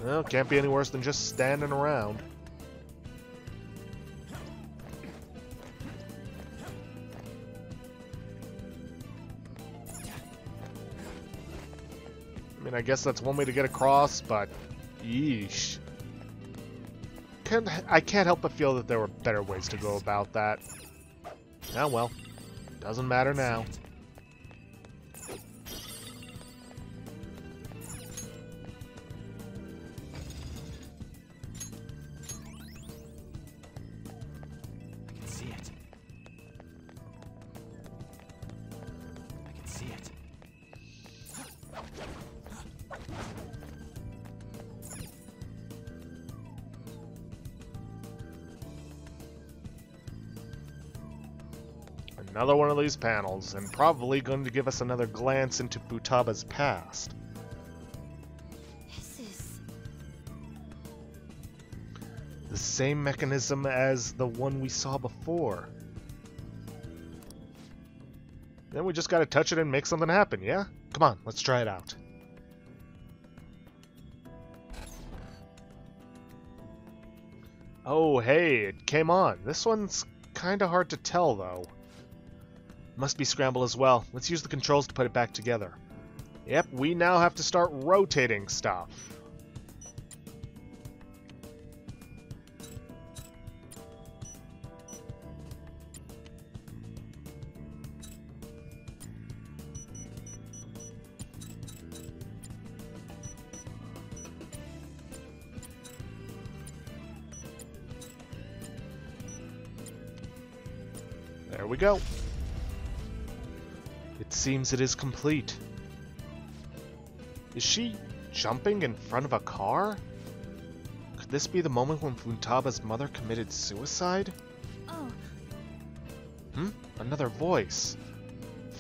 Well, can't be any worse than just standing around. I mean, I guess that's one way to get across, but yeesh. Can't, I can't help but feel that there were better ways to go about that. Ah well, doesn't matter now. Panels, and probably going to give us another glance into Futaba's past. The same mechanism as the one we saw before. Then we just gotta touch it and make something happen, yeah? Come on, let's try it out. Oh, hey, it came on. This one's kinda hard to tell, though. Must be scramble as well. Let's use the controls to put it back together. Yep, we now have to start rotating stuff. There we go. Seems it is complete. Is she jumping in front of a car? Could this be the moment when Futaba's mother committed suicide? Oh, Hmm? Another voice.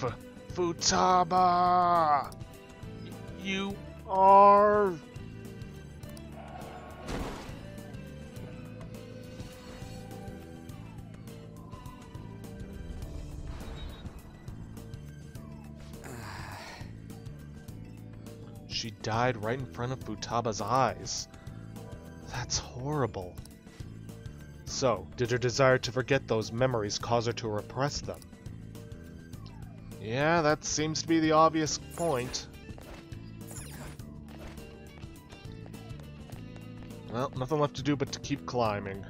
F Futaba! Y- You are... died right in front of Futaba's eyes. That's horrible. So, did her desire to forget those memories cause her to repress them? Yeah, that seems to be the obvious point. Well, nothing left to do but to keep climbing.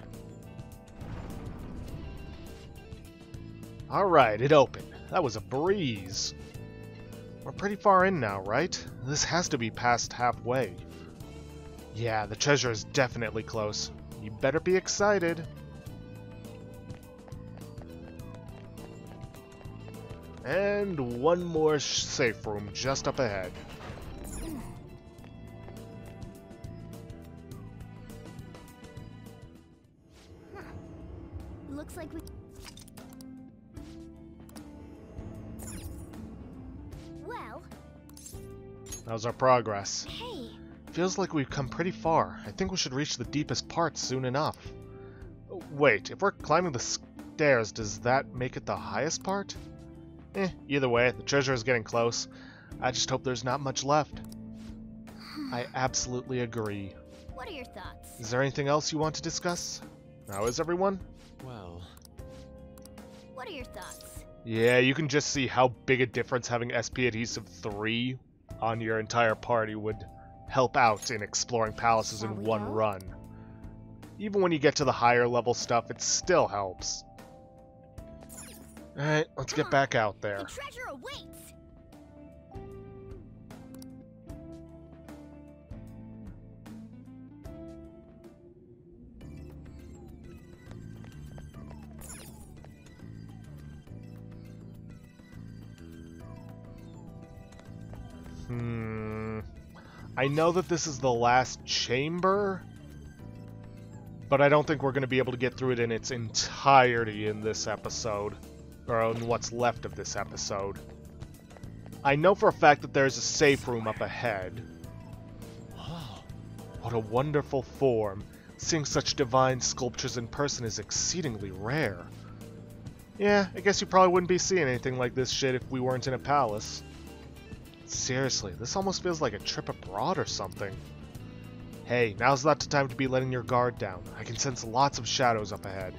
Alright, it opened. That was a breeze. We're pretty far in now, right? This has to be past halfway. Yeah, the treasure is definitely close. You better be excited. And one more safe room just up ahead. How's our progress? hey, Feels like we've come pretty far. I think we should reach the deepest part soon enough. Wait, if we're climbing the stairs, does that make it the highest part? Eh, either way, the treasure is getting close. I just hope there's not much left. I absolutely agree. what are your thoughts? Is there anything else you want to discuss? How is everyone? Well, What are your thoughts? Yeah, you can just see how big a difference having SP Adhesive 3 on your entire party would help out in exploring palaces in one go? run. Even when you get to the higher level stuff, it still helps. Alright, let's Come get back out The there. treasure awaits! Hmm. I know that this is the last chamber, but I don't think we're going to be able to get through it in its entirety in this episode, or in what's left of this episode. I know for a fact that there's a safe room up ahead. What a wonderful form. Seeing such divine sculptures in person is exceedingly rare. Yeah, I guess you probably wouldn't be seeing anything like this shit if we weren't in a palace. Seriously, this almost feels like a trip abroad or something. Hey, now's not the time to be letting your guard down. I can sense lots of shadows up ahead.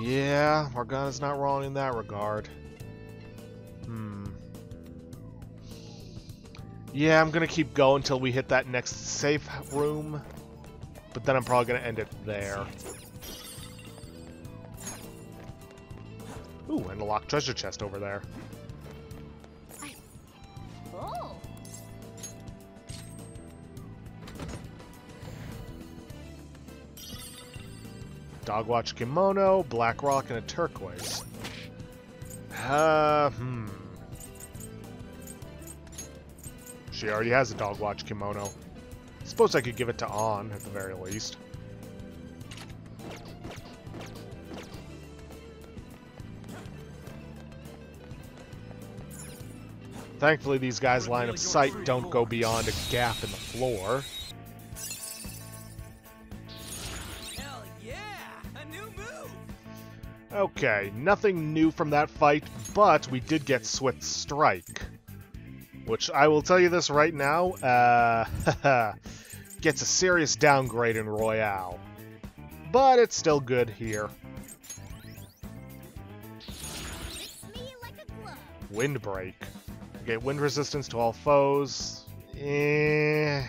Yeah, Morgana's not wrong in that regard. Hmm. Yeah, I'm gonna keep going until we hit that next safe room. But then I'm probably gonna end it there. Ooh, and a locked treasure chest over there. Dogwatch kimono, black rock, and a turquoise. Uh, hmm. She already has a Dogwatch kimono. Suppose I could give it to Ann, at the very least. Thankfully, these guys' line of sight don't go beyond a gap in the floor. Okay, nothing new from that fight, but we did get Swift Strike. Which I will tell you this right now, uh, gets a serious downgrade in Royal. But it's still good here. Windbreak. Okay, wind resistance to all foes. Eh.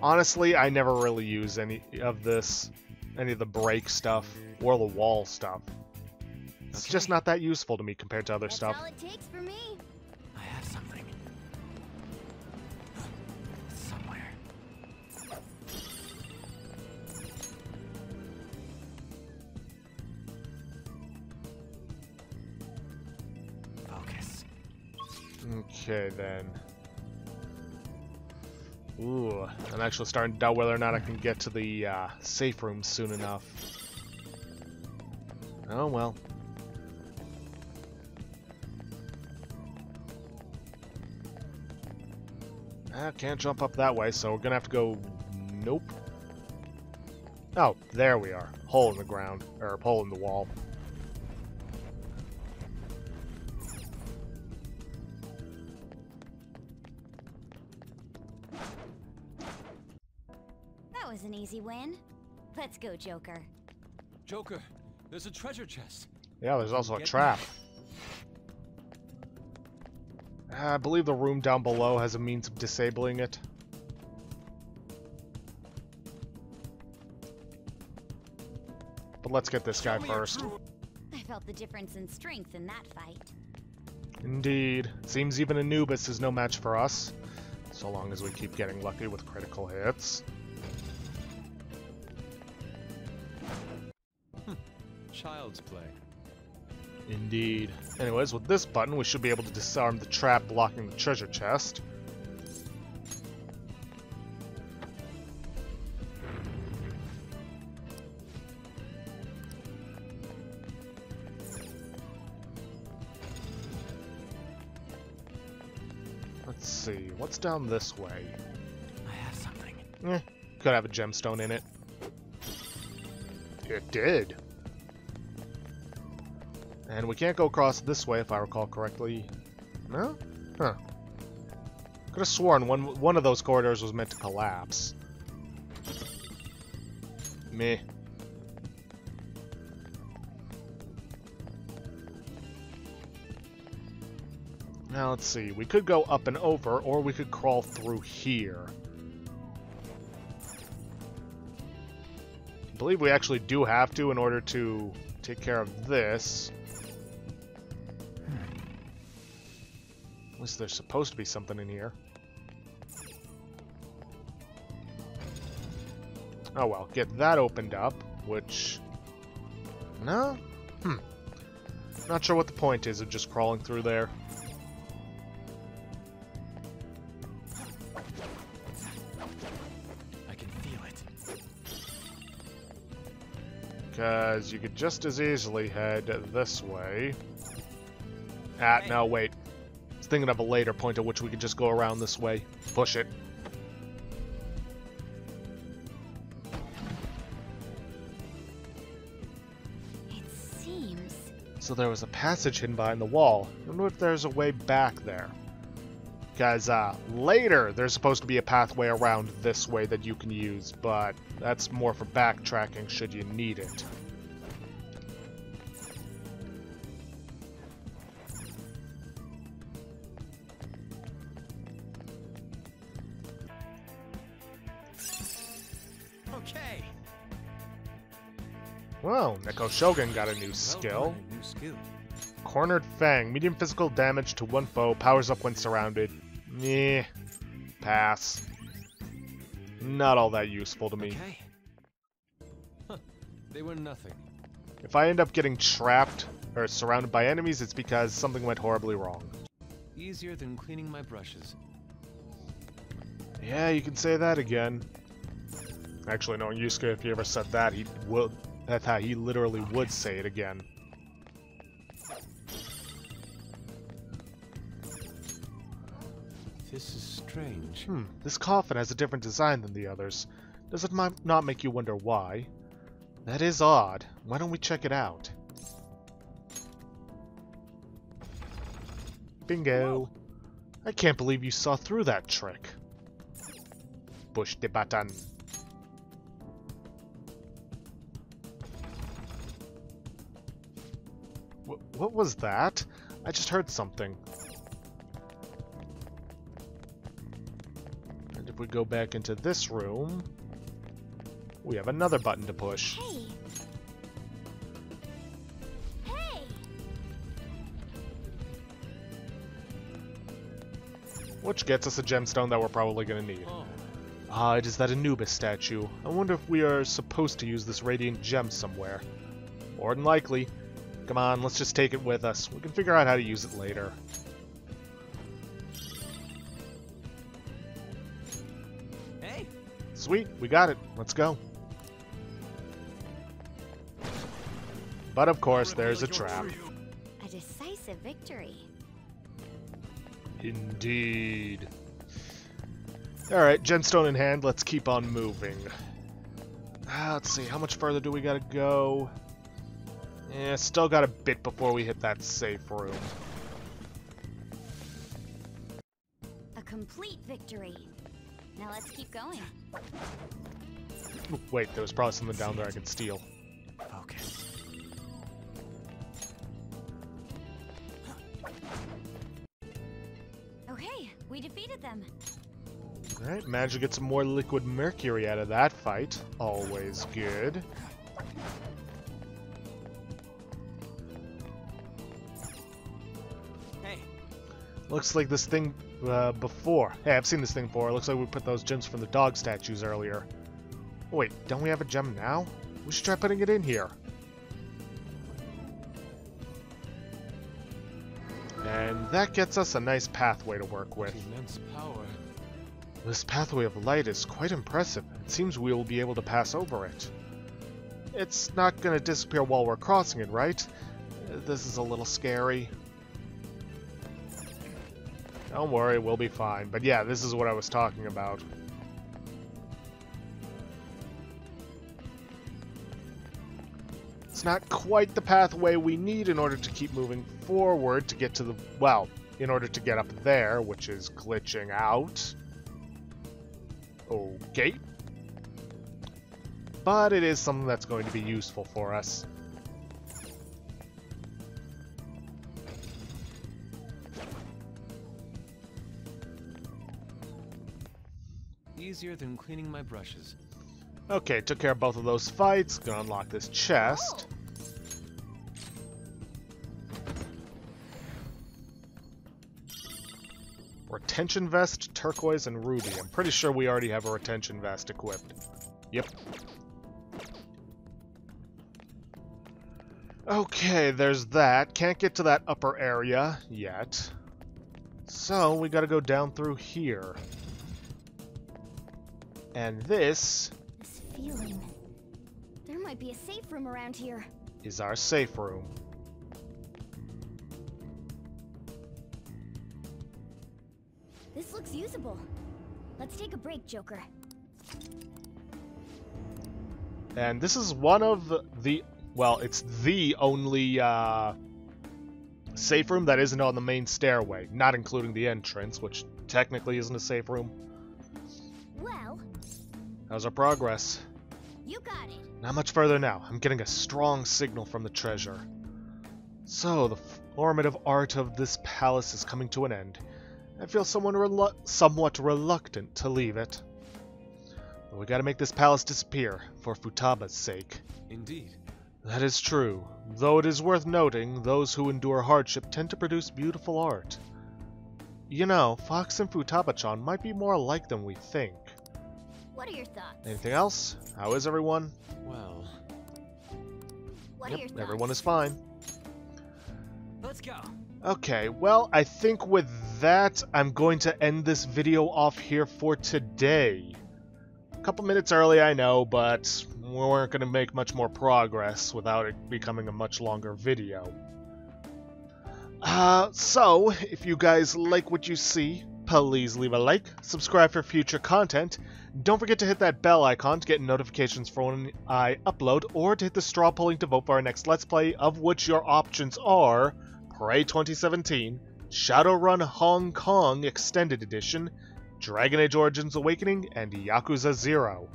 Honestly, I never really use any of this, any of the break stuff, or the wall stuff. It's just not that useful to me compared to other That's stuff. all it takes for me. I have something. Somewhere. Focus. Okay, then. Ooh, I'm actually starting to doubt whether or not I can get to the uh, safe room soon enough. Oh well. I can't jump up that way, so we're gonna have to go. Nope. Oh, there we are. Hole in the ground, or hole in the wall. That was an easy win. Let's go, Joker. Joker, there's a treasure chest. Yeah, there's also a Get- trap. Uh, I believe the room down below has a means of disabling it. But let's get this guy Show me your first. I felt the difference in strength in that fight. Indeed. Seems even Anubis is no match for us. So long as we keep getting lucky with critical hits. Child's play. Indeed. Anyways, with this button, we should be able to disarm the trap blocking the treasure chest. Let's see, what's down this way? I have something. Eh, could have a gemstone in it. It did. And we can't go across this way, if I recall correctly. No? Huh. Could have sworn one one of those corridors was meant to collapse. Meh. Now let's see. We could go up and over, or we could crawl through here. I believe we actually do have to in order to take care of this. At least there's supposed to be something in here. Oh well, get that opened up, which... No? Hmm. Not sure what the point is of just crawling through there. I can feel it. Because you could just as easily head this way. Ah, no, wait. Thinking of a later point at which we could just go around this way. Push it. It seems. So there was a passage hidden behind the wall. I wonder if there's a way back there. Because uh, later, there's supposed to be a pathway around this way that you can use, but that's more for backtracking should you need it. Well, Neko Shogun got a new skill. a new skill. Cornered Fang. Medium physical damage to one foe. Powers up when surrounded. Meh. Pass. Not all that useful to me. Okay. Huh. They were nothing. If I end up getting trapped or surrounded by enemies, it's because something went horribly wrong. Easier than cleaning my brushes. Yeah, you can say that again. Actually, knowing Yusuke, if he ever said that, he would. That's how he literally would say it again. This is strange. Hmm, this coffin has a different design than the others. Does it not make you wonder why? That is odd. Why don't we check it out? Bingo. I can't believe you saw through that trick. Push the button. What was that? I just heard something. And if we go back into this room, we have another button to push. Hey. Hey. Which gets us a gemstone that we're probably going to need. Oh, Ah, it is that Anubis statue. I wonder if we are supposed to use this radiant gem somewhere. More than likely. Come on, let's just take it with us. We can figure out how to use it later. Hey. Sweet, we got it. Let's go. But of course, there's a trap. A decisive victory. Indeed. Alright, gemstone in hand, let's keep on moving. Ah, let's see, how much further do we gotta go? Yeah, still got a bit before we hit that safe room. A complete victory. Now let's keep going. Wait, there was probably something down there I could steal. okay. Okay, we defeated them. Alright, managed to get some more liquid mercury out of that fight. Always good. Looks like this thing uh, before. Hey, I've seen this thing before. It Looks like we put those gems from the dog statues earlier. Wait, don't we have a gem now? We should try putting it in here. And that gets us a nice pathway to work with. Immense power. This pathway of light is quite impressive. It seems we will be able to pass over it. It's not going to disappear while we're crossing it, right? This is a little scary. Don't worry, we'll be fine. But yeah, this is what I was talking about. It's not quite the pathway we need in order to keep moving forward to get to the... Well, in order to get up there, which is glitching out. Okay. But it is something that's going to be useful for us. Easier than cleaning my brushes. Okay, took care of both of those fights. Gonna unlock this chest. Retention vest, turquoise, and ruby. I'm pretty sure we already have a retention vest equipped. Yep. Okay, there's that. Can't get to that upper area yet. So, we gotta go down through here. And this This feeling. There might be a safe room around here. is our safe room. This looks usable. Let's take a break, Joker. And this is one of the, well, it's the only uh, safe room that isn't on the main stairway, not including the entrance, which technically isn't a safe room. Well, How's our progress? you got it. Not much further now. I'm getting a strong signal from the treasure. So, the formative art of this palace is coming to an end. I feel someone relu- somewhat reluctant to leave it. But we gotta make this palace disappear, for Futaba's sake. Indeed. That is true. Though it is worth noting, those who endure hardship tend to produce beautiful art. You know, Fox and Futaba-chan might be more alike than we think. What are your thoughts? Anything else? How is everyone? Well, What are Yep, your thoughts? everyone is fine. Let's go. Okay, well, I think with that, I'm going to end this video off here for today. A couple minutes early, I know, but we weren't going to make much more progress without it becoming a much longer video. Uh, so, if you guys like what you see, please leave a like, subscribe for future content, don't forget to hit that bell icon to get notifications for when I upload, or to hit the straw polling to vote for our next Let's Play, of which your options are Prey 2017, Shadowrun Hong Kong Extended Edition, Dragon Age Origins Awakening, and Yakuza 0.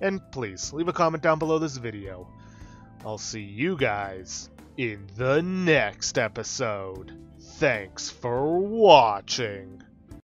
And please, leave a comment down below this video. I'll see you guys in the next episode. Thanks for watching.